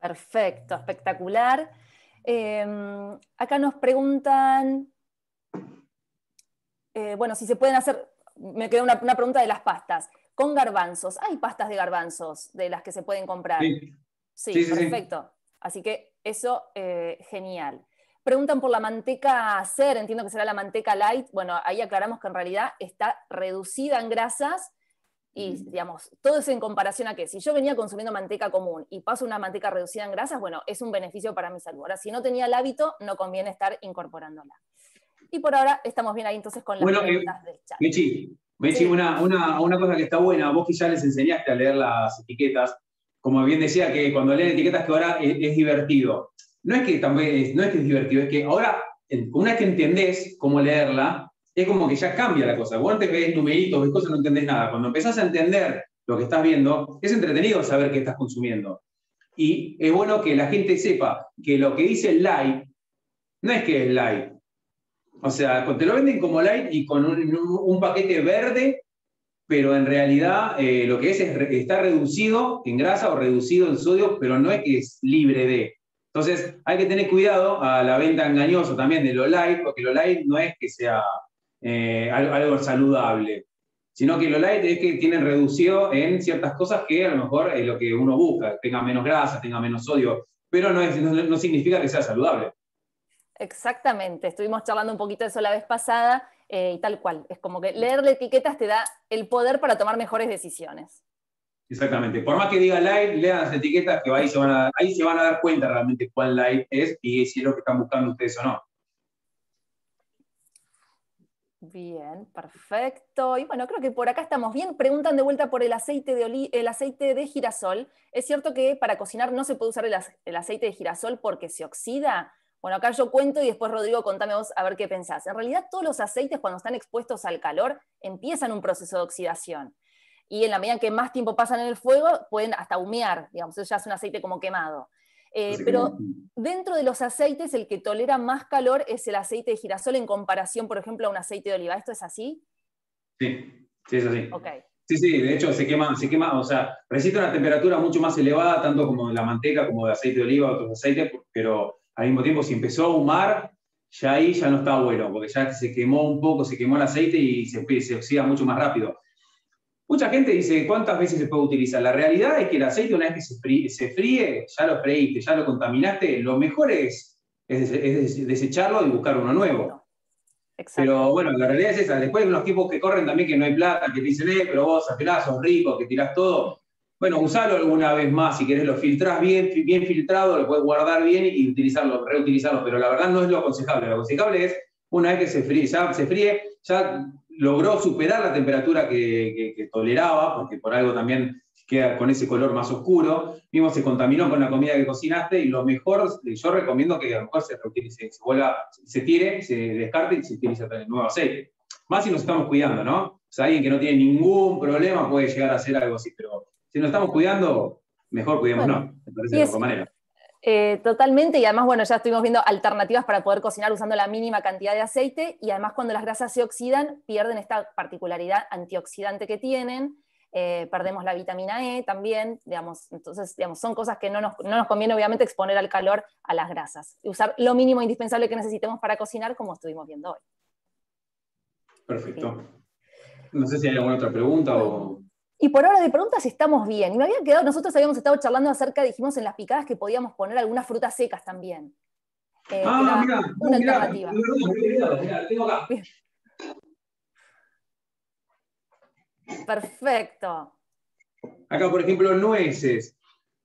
Perfecto, espectacular. Em, acá nos preguntan, eh, bueno, si se pueden hacer, me quedó una, pregunta de las pastas. Con garbanzos, ¿hay pastas de garbanzos de las que se pueden comprar? Sí, perfecto. Así que eso, eh, genial. Preguntan por la manteca ser, entiendo que será la manteca light. Bueno, ahí aclaramos que en realidad está reducida en grasas y, digamos, todo es en comparación a que si yo venía consumiendo manteca común y paso una manteca reducida en grasas, bueno, es un beneficio para mi salud. Ahora, si no tenía el hábito, no conviene estar incorporándola. Y por ahora estamos bien ahí entonces con las preguntas del chat. Mechi, una, una, cosa que está buena, vos que ya les enseñaste a leer las etiquetas, como bien decía, que cuando leen etiquetas que ahora es, divertido. No es, que también es, no es que es divertido, es que ahora, una vez que entendés cómo leerla, es como que ya cambia la cosa. Vos antes ves numeritos, ves cosas, no entendés nada. Cuando empezás a entender lo que estás viendo, es entretenido saber qué estás consumiendo. Y es bueno que la gente sepa que lo que dice light no es que es light. O sea, te lo venden como light y con un paquete verde pero en realidad eh, lo que es es está reducido en grasa o reducido en sodio, pero no es que es libre de. Entonces hay que tener cuidado a la venta engañosa también de lo light, porque lo light no es que sea eh, algo, saludable, sino que lo light es que tienen reducido en ciertas cosas que a lo mejor es lo que uno busca, tenga menos grasa, tenga menos sodio, pero no, no significa que sea saludable. Exactamente, estuvimos charlando un poquito de eso la vez pasada eh, y tal cual. Es como que leer etiquetas te da el poder para tomar mejores decisiones. Exactamente. Por más que diga light, lean las etiquetas que ahí se van a, ahí se van a dar cuenta realmente cuál light es y si es lo que están buscando ustedes o no. Bien, perfecto. Y bueno, creo que por acá estamos bien. Preguntan de vuelta por el aceite de, el aceite de girasol. ¿Es cierto que para cocinar no se puede usar el aceite de girasol porque se oxida? Bueno, acá yo cuento y después Rodrigo, contame vos a ver qué pensás. En realidad todos los aceites cuando están expuestos al calor empiezan un proceso de oxidación. Y en la medida que más tiempo pasan en el fuego, pueden hasta humear, digamos, eso ya es un aceite como quemado. Eh, pero dentro de los aceites, el que tolera más calor es el aceite de girasol en comparación, por ejemplo, a un aceite de oliva. ¿Esto es así? Sí, sí, es así. Ok, Sí, sí, de hecho se quema, se quema, o sea, resiste una temperatura mucho más elevada, tanto como la manteca, como de aceite de oliva, otros aceites, pero al mismo tiempo si empezó a ahumar, ya ahí ya no está bueno, porque ya se quemó un poco, se quemó el aceite y se, se oxida mucho más rápido. Mucha gente dice, ¿cuántas veces se puede utilizar? La realidad es que el aceite una vez que se fríe, se fríe ya lo freíste, ya lo contaminaste, lo mejor es, es desecharlo y buscar uno nuevo. Pero bueno, la realidad es esa. Después los tipos que corren también que no hay plata, que te dicen, eh, pero vos al sos rico, que tirás todo. Bueno, usalo alguna vez más, si querés lo filtrás bien, bien filtrado, lo puedes guardar bien y utilizarlo, reutilizarlo, pero la verdad no es lo aconsejable. Lo aconsejable es, una vez que se fríe, ya, se fríe, ya logró superar la temperatura que toleraba, porque por algo también queda con ese color más oscuro, mismo se contaminó con la comida que cocinaste y lo mejor, yo recomiendo que a lo mejor se reutilice, se, vuelva, se tire, se descarte y se utilice el nuevo aceite. Más si nos estamos cuidando, ¿no? O sea, alguien que no tiene ningún problema puede llegar a hacer algo así, pero si nos estamos cuidando, mejor cuidémonos, me parece de otra manera. Eh, totalmente, y además, bueno, ya estuvimos viendo alternativas para poder cocinar usando la mínima cantidad de aceite, y además cuando las grasas se oxidan, pierden esta particularidad antioxidante que tienen, eh, perdemos la vitamina E también, digamos, entonces, digamos, son cosas que no nos, conviene obviamente exponer al calor a las grasas. Y usar lo mínimo indispensable que necesitemos para cocinar, como estuvimos viendo hoy. Perfecto. No sé si hay alguna otra pregunta o... Y por ahora de preguntas estamos bien. Y me había quedado, nosotros habíamos estado charlando acerca, dijimos en las picadas que podíamos poner algunas frutas secas también. Eh, ah, mira, una alternativa. tengo acá. Perfecto. Acá, por ejemplo, nueces.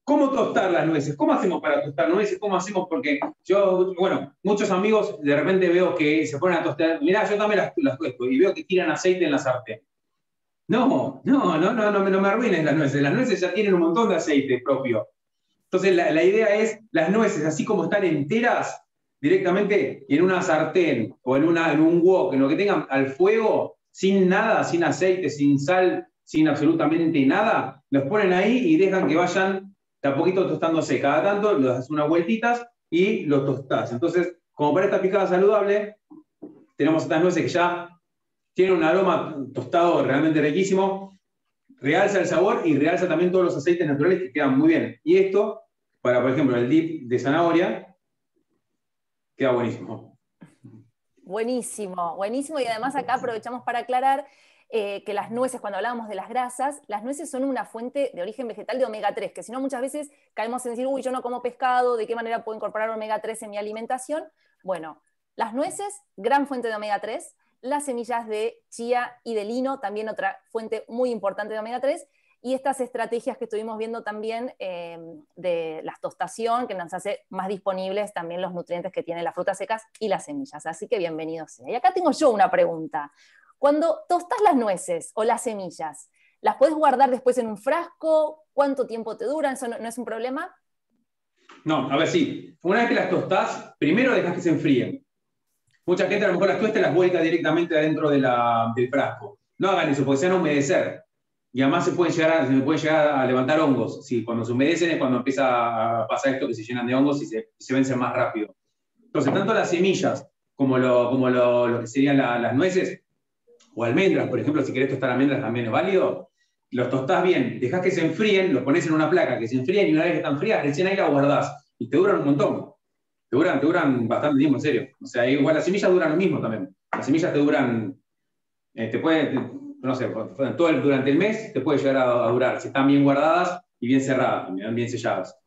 ¿Cómo tostar las nueces? ¿Cómo hacemos para tostar nueces? ¿Cómo hacemos? Porque yo, bueno, muchos amigos de repente veo que se ponen a tostar. Mirá, yo también las, las y veo que tiran aceite en la sartén. No, no, no, no, no, no me arruines las nueces. Las nueces ya tienen un montón de aceite propio. Entonces, la, idea es las nueces, así como están enteras, directamente en una sartén o en, una, en un wok, en lo que tengan al fuego, sin nada, sin aceite, sin sal, sin absolutamente nada, los ponen ahí y dejan que vayan de poquito tostándose. Cada tanto los das unas vueltitas y los tostás. Entonces, como para esta picada saludable, tenemos estas nueces que ya tienen un aroma tostado realmente riquísimo, realza el sabor y realza también todos los aceites naturales que quedan muy bien. Y esto, para por ejemplo el dip de zanahoria, queda buenísimo. Buenísimo, buenísimo. Y además acá aprovechamos para aclarar eh, que las nueces, cuando hablábamos de las grasas, las nueces son una fuente de origen vegetal de omega 3, que si no muchas veces caemos en decir, uy, yo no como pescado, ¿de qué manera puedo incorporar omega 3 en mi alimentación? Bueno, las nueces, gran fuente de omega 3, las semillas de chía y de lino, también otra fuente muy importante de omega 3, y estas estrategias que estuvimos viendo también em, de la tostación, que nos hace más disponibles también los nutrientes que tienen las frutas secas y las semillas. Así que bienvenido sea. Y acá tengo yo una pregunta. Cuando tostas las nueces o las semillas, ¿las puedes guardar después en un frasco? ¿Cuánto tiempo te duran? ¿Eso no, es un problema? No, a ver, sí. Una vez que las tostás, primero dejas que se enfríen. Mucha gente a lo mejor las tuesta y las vuelta directamente adentro del frasco. No hagan eso, porque se van a humedecer y además se puede llegar a, se puede llegar a levantar hongos. Sí, cuando se humedecen es cuando empieza a pasar esto que se llenan de hongos y se, se vencen más rápido. Entonces, tanto las semillas como lo, como lo, que serían las nueces o almendras, por ejemplo, si querés tostar almendras también es válido, los tostás bien, dejás que se enfríen, los pones en una placa, que se enfríen y una vez que están frías, recién ahí las guardás y te duran un montón. Duran, duran bastante tiempo, en serio. O sea, igual las semillas duran lo mismo también. Las semillas te duran, eh, te pueden, no sé, todo el, durante el mes te puede llegar a, durar, si están bien guardadas y bien cerradas, bien selladas.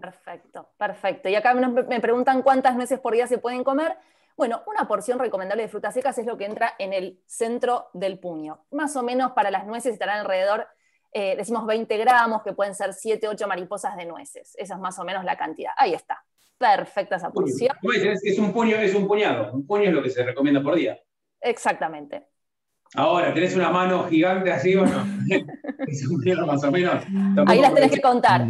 Perfecto, perfecto. Y acá me preguntan cuántas nueces por día se pueden comer. Bueno, una porción recomendable de frutas secas es lo que entra en el centro del puño. Más o menos para las nueces estarán alrededor, eh, decimos 20 gramos, que pueden ser 7, 8 mariposas de nueces. Esa es más o menos la cantidad. Ahí está. Perfecta esa porción. Es, un puño, es un puñado. Un puño es lo que se recomienda por día. Exactamente. Ahora, ¿tenés una mano gigante así o no? es un más o menos. Ahí las tenés que contar.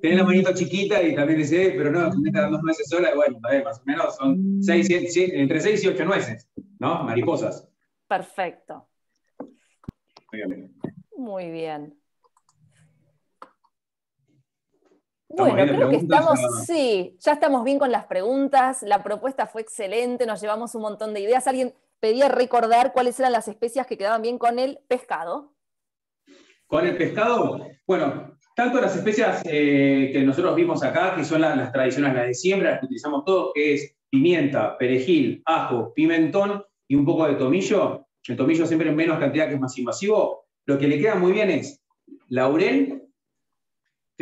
Tenés la manito chiquita y también dice, pero no, me dan dos nueces solas, bueno, más o menos son seis, siete, entre 6 y 8 nueces, ¿no? Mariposas. Perfecto. Muy bien. Bueno, creo que estamos, sí, ya estamos bien con las preguntas, la propuesta fue excelente, nos llevamos un montón de ideas. ¿Alguien pedía recordar cuáles eran las especias que quedaban bien con el pescado. Con el pescado, bueno, tanto las especias eh, que nosotros vimos acá, que son las, tradicionales, las de siembra, las que utilizamos todos, que es pimienta, perejil, ajo, pimentón y un poco de tomillo. El tomillo siempre en menos cantidad que es más invasivo. Lo que le queda muy bien es laurel,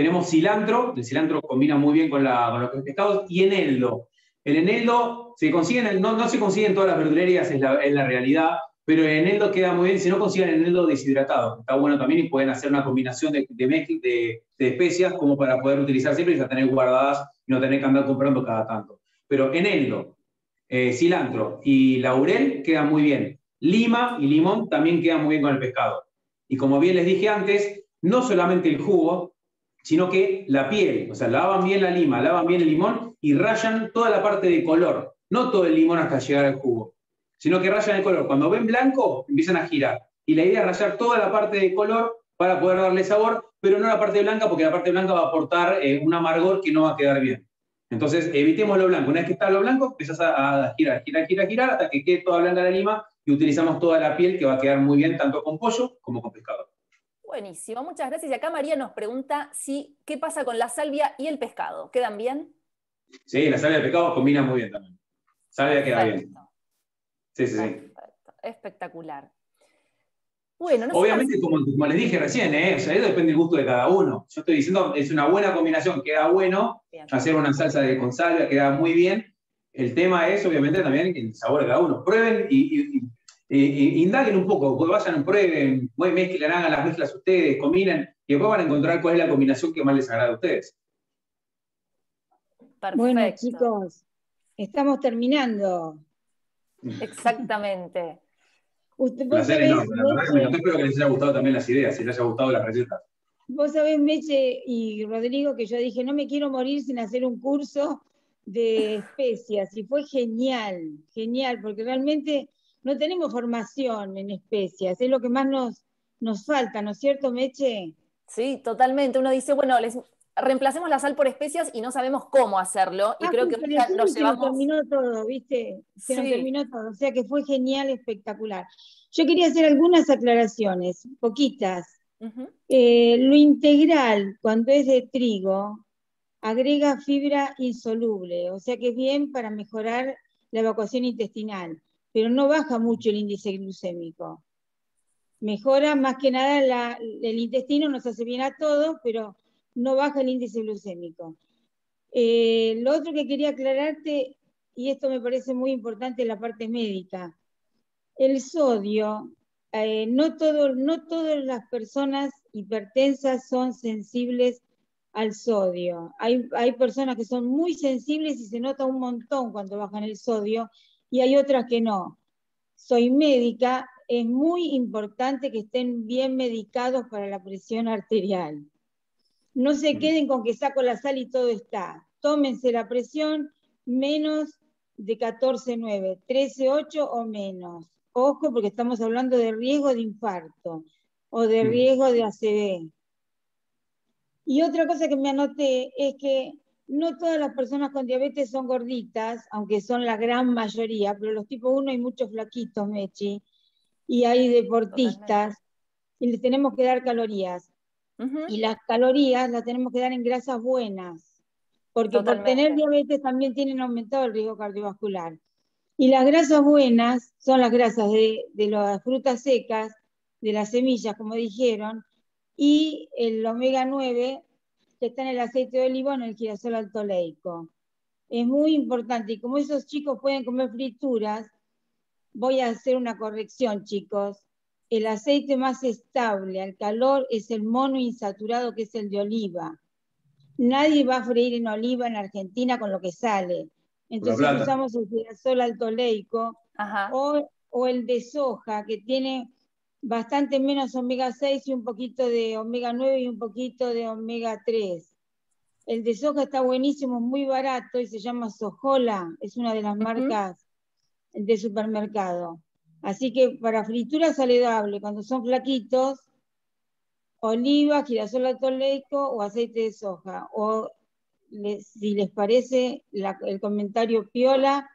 tenemos cilantro, el cilantro combina muy bien con, con los pescados, y eneldo. El eneldo se consigue, no, no se consigue en todas las verdulerías, es la, realidad, pero el eneldo queda muy bien si no consiguen el eneldo deshidratado. Está bueno también y pueden hacer una combinación de, de especias como para poder utilizar siempre y ya tener guardadas y no tener que andar comprando cada tanto. Pero eneldo, eh, cilantro y laurel quedan muy bien. Lima y limón también quedan muy bien con el pescado. Y como bien les dije antes, no solamente el jugo, sino que la piel, o sea, lavan bien la lima, lavan bien el limón y rayan toda la parte de color, no todo el limón hasta llegar al jugo sino que rayan el color. Cuando ven blanco, empiezan a girar. Y la idea es rayar toda la parte de color para poder darle sabor, pero no la parte blanca, porque la parte blanca va a aportar eh, un amargor que no va a quedar bien. Entonces, evitemos lo blanco. Una vez que está lo blanco, empezás a, girar, girar, girar, girar, hasta que quede toda blanca la lima y utilizamos toda la piel que va a quedar muy bien tanto con pollo como con pescado. Buenísimo, muchas gracias. Y acá María nos pregunta si qué pasa con la salvia y el pescado. ¿Quedan bien? Sí, la salvia y el pescado combinan muy bien también. Salvia queda bien. Sí, sí, sí. Espectacular. Bueno, Obviamente, como, les dije recién, ¿eh? eso depende del gusto de cada uno. Yo estoy diciendo, es una buena combinación, queda bueno. Hacer una salsa de, con salvia queda muy bien. El tema es, obviamente, también el sabor de cada uno. Prueben y, indaguen un poco, vayan, prueben, mezclen, hagan las mezclas ustedes, combinen y después van a encontrar cuál es la combinación que más les agrada a ustedes. Perfecto. Bueno, chicos, estamos terminando. Exactamente. Usted, vos sabés, espero que les haya gustado también las ideas, si les haya gustado las recetas. Vos sabés, Meche y Rodrigo, que yo dije, no me quiero morir sin hacer un curso de especias, y fue genial, genial, porque realmente no tenemos formación en especias, es lo que más nos, nos falta, ¿no es cierto, Meche? Sí, totalmente. Uno dice, bueno, les, reemplacemos la sal por especias y no sabemos cómo hacerlo. Y ah, creo que nos llevamos. Se terminó todo, ¿viste? Se nos terminó todo. O sea que fue genial, espectacular. Yo quería hacer algunas aclaraciones, poquitas. Eh, lo integral, cuando es de trigo, agrega fibra insoluble, o sea que es bien para mejorar la evacuación intestinal, pero no baja mucho el índice glucémico. Mejora más que nada el intestino, nos hace bien a todos, pero no baja el índice glucémico. Eh, lo otro que quería aclararte, y esto me parece muy importante en la parte médica, el sodio, eh, no, no todas las personas hipertensas son sensibles al sodio. Hay, hay personas que son muy sensibles y se nota un montón cuando bajan el sodio, y hay otras que no. Soy médica, es muy importante que estén bien medicados para la presión arterial. No se queden con que saco la sal y todo está. Tómense la presión menos de 14,9, 13,8 o menos. Ojo, porque estamos hablando de riesgo de infarto o de riesgo de ACV. Y otra cosa que me anoté es que no todas las personas con diabetes son gorditas, aunque son la gran mayoría, pero los tipo 1 hay muchos flaquitos, Mechi, y hay deportistas, y les tenemos que dar calorías. Y las calorías las tenemos que dar en grasas buenas, porque por tener diabetes también tienen aumentado el riesgo cardiovascular. Y las grasas buenas son las grasas de, las frutas secas, de las semillas, como dijeron, y el omega 9 que está en el aceite de oliva en el girasol altoleico. Es muy importante, y como esos chicos pueden comer frituras, voy a hacer una corrección, chicos el aceite más estable al calor es el mono insaturado, que es el de oliva. Nadie va a freír en oliva en Argentina con lo que sale. Entonces usamos el girasol altoleico o, o, el de soja, que tiene bastante menos omega 6 y un poquito de omega 9 y un poquito de omega 3. El de soja está buenísimo, muy barato y se llama Sojola, es una de las marcas de supermercado. Así que para fritura saludable, cuando son flaquitos, oliva, girasol atoleico o aceite de soja. O si les parece el comentario piola.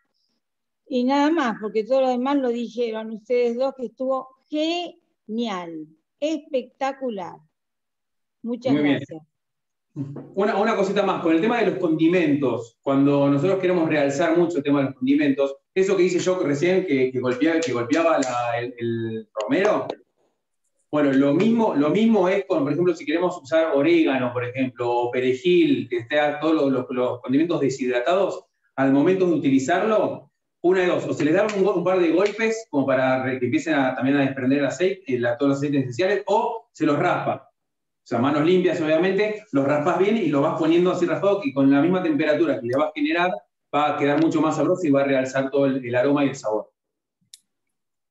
Y nada más, porque todo lo demás lo dijeron ustedes dos que estuvo genial, espectacular. Muchas gracias. Una, una, cosita más, con el tema de los condimentos, cuando nosotros queremos realzar mucho el tema de los condimentos, eso que hice yo recién, que, que golpeaba, que golpeaba el, romero, bueno, lo mismo, lo mismo es con, por ejemplo, si queremos usar orégano, por ejemplo, o perejil, que esté todos los, condimentos deshidratados, al momento de utilizarlo, una de dos, o se les da un, par de golpes como para que empiecen también a desprender el aceite, todos los aceites esenciales, o se los raspa. O sea, manos limpias, obviamente, los raspas bien y lo vas poniendo así raspado que con la misma temperatura que le vas a generar va a quedar mucho más sabroso y va a realzar todo el, aroma y el sabor.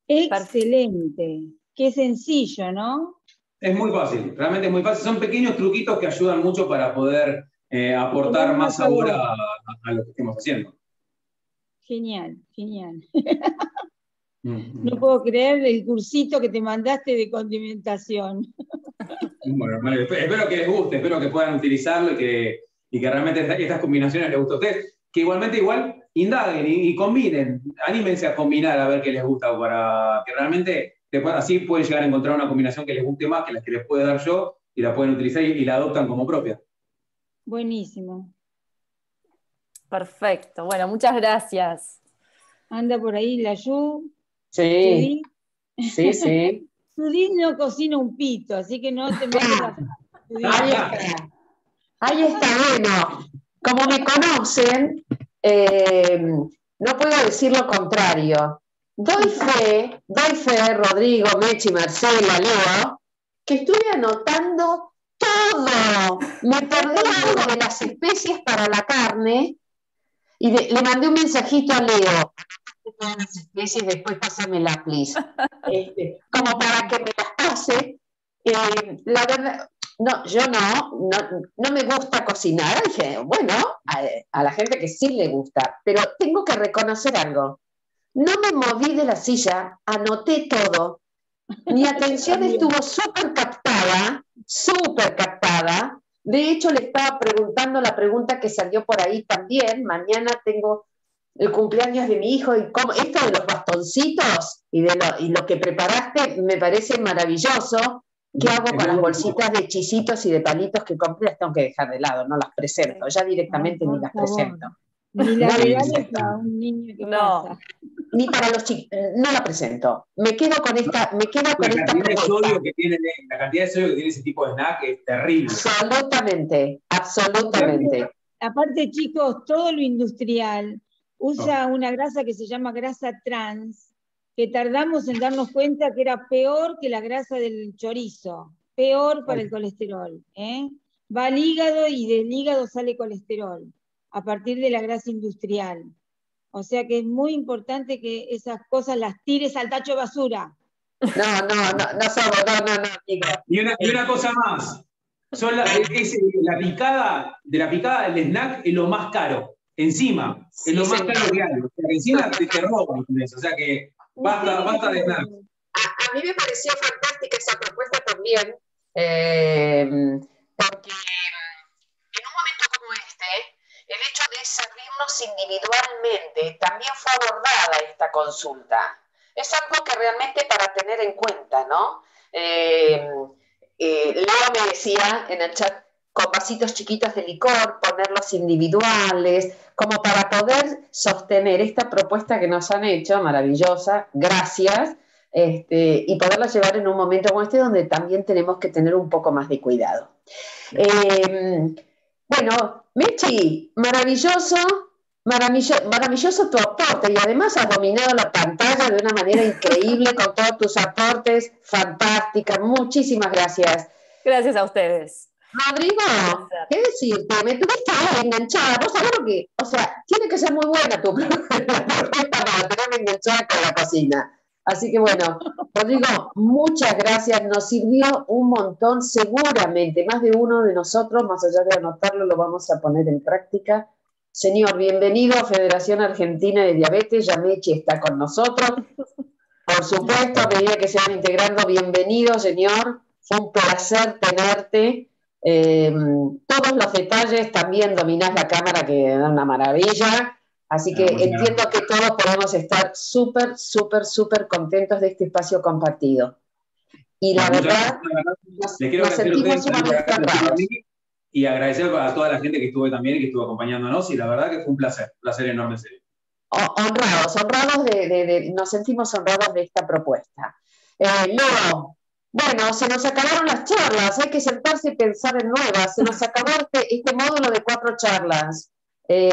Excelente. Qué sencillo, ¿no? Es muy fácil, realmente es muy fácil. Son pequeños truquitos que ayudan mucho para poder eh, aportar más sabor a, lo que estemos haciendo. Genial, genial. No puedo creer el cursito que te mandaste de condimentación. Bueno, espero que les guste, espero que puedan utilizarlo y que, que realmente estas, combinaciones les gusten a ustedes. Que igualmente igual indaguen y, combinen, anímense a combinar a ver qué les gusta para que realmente así pueden llegar a encontrar una combinación que les guste más que las que les puede dar yo y la pueden utilizar y, la adoptan como propia. Buenísimo. Perfecto. Bueno, muchas gracias. Anda por ahí la Yu. Sí. Sí, sí. Judith no cocina un pito, así que no te metas Ahí está. Ahí está, bueno. Como me conocen, eh, no puedo decir lo contrario. Doy fe, doy fe, Rodrigo, Mechi, Marcela, Leo, que estuve anotando todo. Me perdí algo de las especies para la carne y le mandé un mensajito a Leo todas las especies, después pásamela, please. Este, como para que me las pase. Eh, la verdad, no, yo no, no, me gusta cocinar. Dije, bueno, a, la gente que sí le gusta, pero tengo que reconocer algo. No me moví de la silla, anoté todo. Mi atención estuvo súper captada, súper captada. De hecho, le estaba preguntando la pregunta que salió por ahí también. Mañana tengo el cumpleaños de mi hijo y cómo, esto de los bastoncitos y de lo, y lo que preparaste me parece maravilloso. ¿Qué hago con las bolsitas de chisitos y de palitos que compré? Las tengo que dejar de lado, no las presento, ya directamente ni las presento. Ni la regales a un niño que no. Pasa. Ni para los chicos, no la presento. Me quedo con esta, me quedo con la esta cantidad de sodio que tiene, La cantidad de sodio que tiene ese tipo de snack es terrible. Absolutamente, absolutamente. Aparte, chicos, todo lo industrial usa una grasa que se llama grasa trans, que tardamos en darnos cuenta que era peor que la grasa del chorizo, peor para el colesterol. ¿eh? Va al hígado y del hígado sale colesterol a partir de la grasa industrial. O sea que es muy importante que esas cosas las tires al tacho de basura. No, no, no, no somos, no, no, no. Y una, y una cosa más. Son la, la picada, de la picada del snack es lo más caro encima, es lo más caro que hay. O sea, que encima te, te roban O sea que basta, basta de nada. A, mí me pareció fantástica esa propuesta también, eh, porque en un momento como este, el hecho de servirnos individualmente también fue abordada esta consulta. Es algo que realmente para tener en cuenta, ¿no? Eh, eh, Leo me decía en el chat con vasitos chiquitos de licor, ponerlos individuales, como para poder sostener esta propuesta que nos han hecho, maravillosa, gracias, este, y poderla llevar en un momento como este donde también tenemos que tener un poco más de cuidado. Em, bueno, Mechi, maravilloso, maravilloso, maravilloso tu aporte y además has dominado la pantalla de una manera increíble con todos tus aportes, fantástica, muchísimas gracias. Gracias a ustedes. Rodrigo, ¿qué decirte? Me tuviste enganchada. Vos sabés lo que. O sea, tiene que ser muy buena tu propuesta para tenerme enganchada con la cocina. Así que bueno, Rodrigo, muchas gracias. Nos sirvió un montón. Seguramente más de uno de nosotros, más allá de anotarlo, lo vamos a poner en práctica. Señor, bienvenido a Federación Argentina de Diabetes. Yamechi está con nosotros. Por supuesto, a medida que se van integrando, bienvenido, señor. Fue un placer tenerte. Em, todos los detalles, también dominás la cámara, que es una maravilla. Así que entiendo que todos podemos estar súper, súper, súper contentos de este espacio compartido. Y la verdad, nos, sentimos sumamente. Y agradecer a toda la gente que estuvo también y que estuvo acompañándonos. Y la verdad que fue un placer, un placer enorme. Serio. Honrados, honrados de, nos sentimos honrados de esta propuesta. Eh, no, bueno, se nos acabaron las charlas, hay que sentarse y pensar en nuevas. Se nos acabó este, este módulo de cuatro charlas. Eh,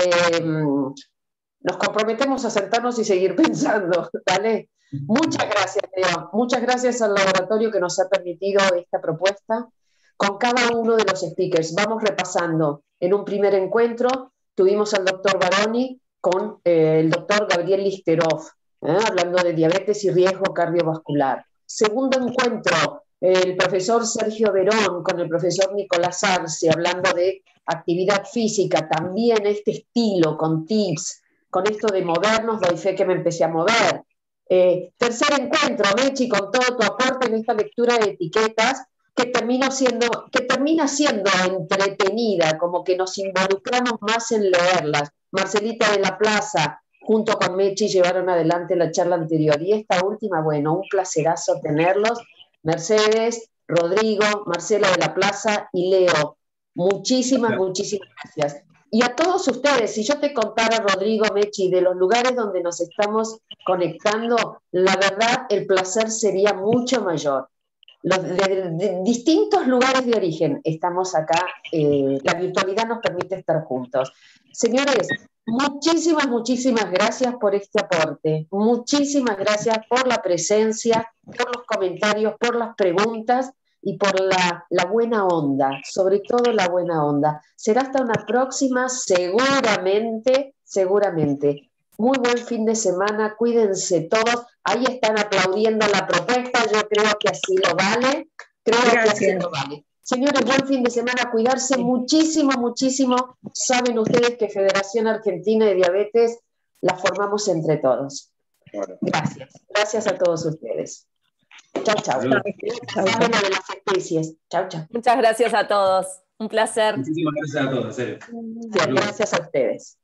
nos comprometemos a sentarnos y seguir pensando, ¿vale? Muchas gracias, Leo. Muchas gracias al laboratorio que nos ha permitido esta propuesta. Con cada uno de los speakers vamos repasando. En un primer encuentro tuvimos al doctor Baroni con eh, el doctor Gabriel Listerov, ¿eh? hablando de diabetes y riesgo cardiovascular. Segundo encuentro, el profesor Sergio Verón con el profesor Nicolás Arce, hablando de actividad física, también este estilo, con tips, con esto de movernos, doy fe que me empecé a mover. Eh, tercer encuentro, Mechi, con todo tu aporte en esta lectura de etiquetas, que, termina siendo, que termina siendo entretenida, como que nos involucramos más en leerlas. Marcelita de la Plaza, junto con Mechi llevaron adelante la charla anterior. Y esta última, bueno, un placerazo tenerlos. Mercedes, Rodrigo, Marcela de la Plaza y Leo. Muchísimas, muchísimas gracias. Y a todos ustedes, si yo te contara, Rodrigo, Mechi, de los lugares donde nos estamos conectando, la verdad, el placer sería mucho mayor. Los de, distintos lugares de origen estamos acá, eh, la virtualidad nos permite estar juntos. Señores, muchísimas, muchísimas gracias por este aporte. Muchísimas gracias por la presencia, por los comentarios, por las preguntas y por la, la, buena onda, sobre todo la buena onda. Será hasta una próxima, seguramente, seguramente. Muy buen fin de semana, cuídense todos. Ahí están aplaudiendo la propuesta, yo creo que así lo vale. Creo que así lo vale. Señores, buen fin de semana, cuidarse muchísimo, muchísimo. Saben ustedes que Federación Argentina de Diabetes la formamos entre todos. Gracias, gracias a todos ustedes. Chao, chao. de las especies. Chao, chao. Muchas gracias a todos. Un placer. Muchísimas gracias a todos, en serio. gracias a ustedes.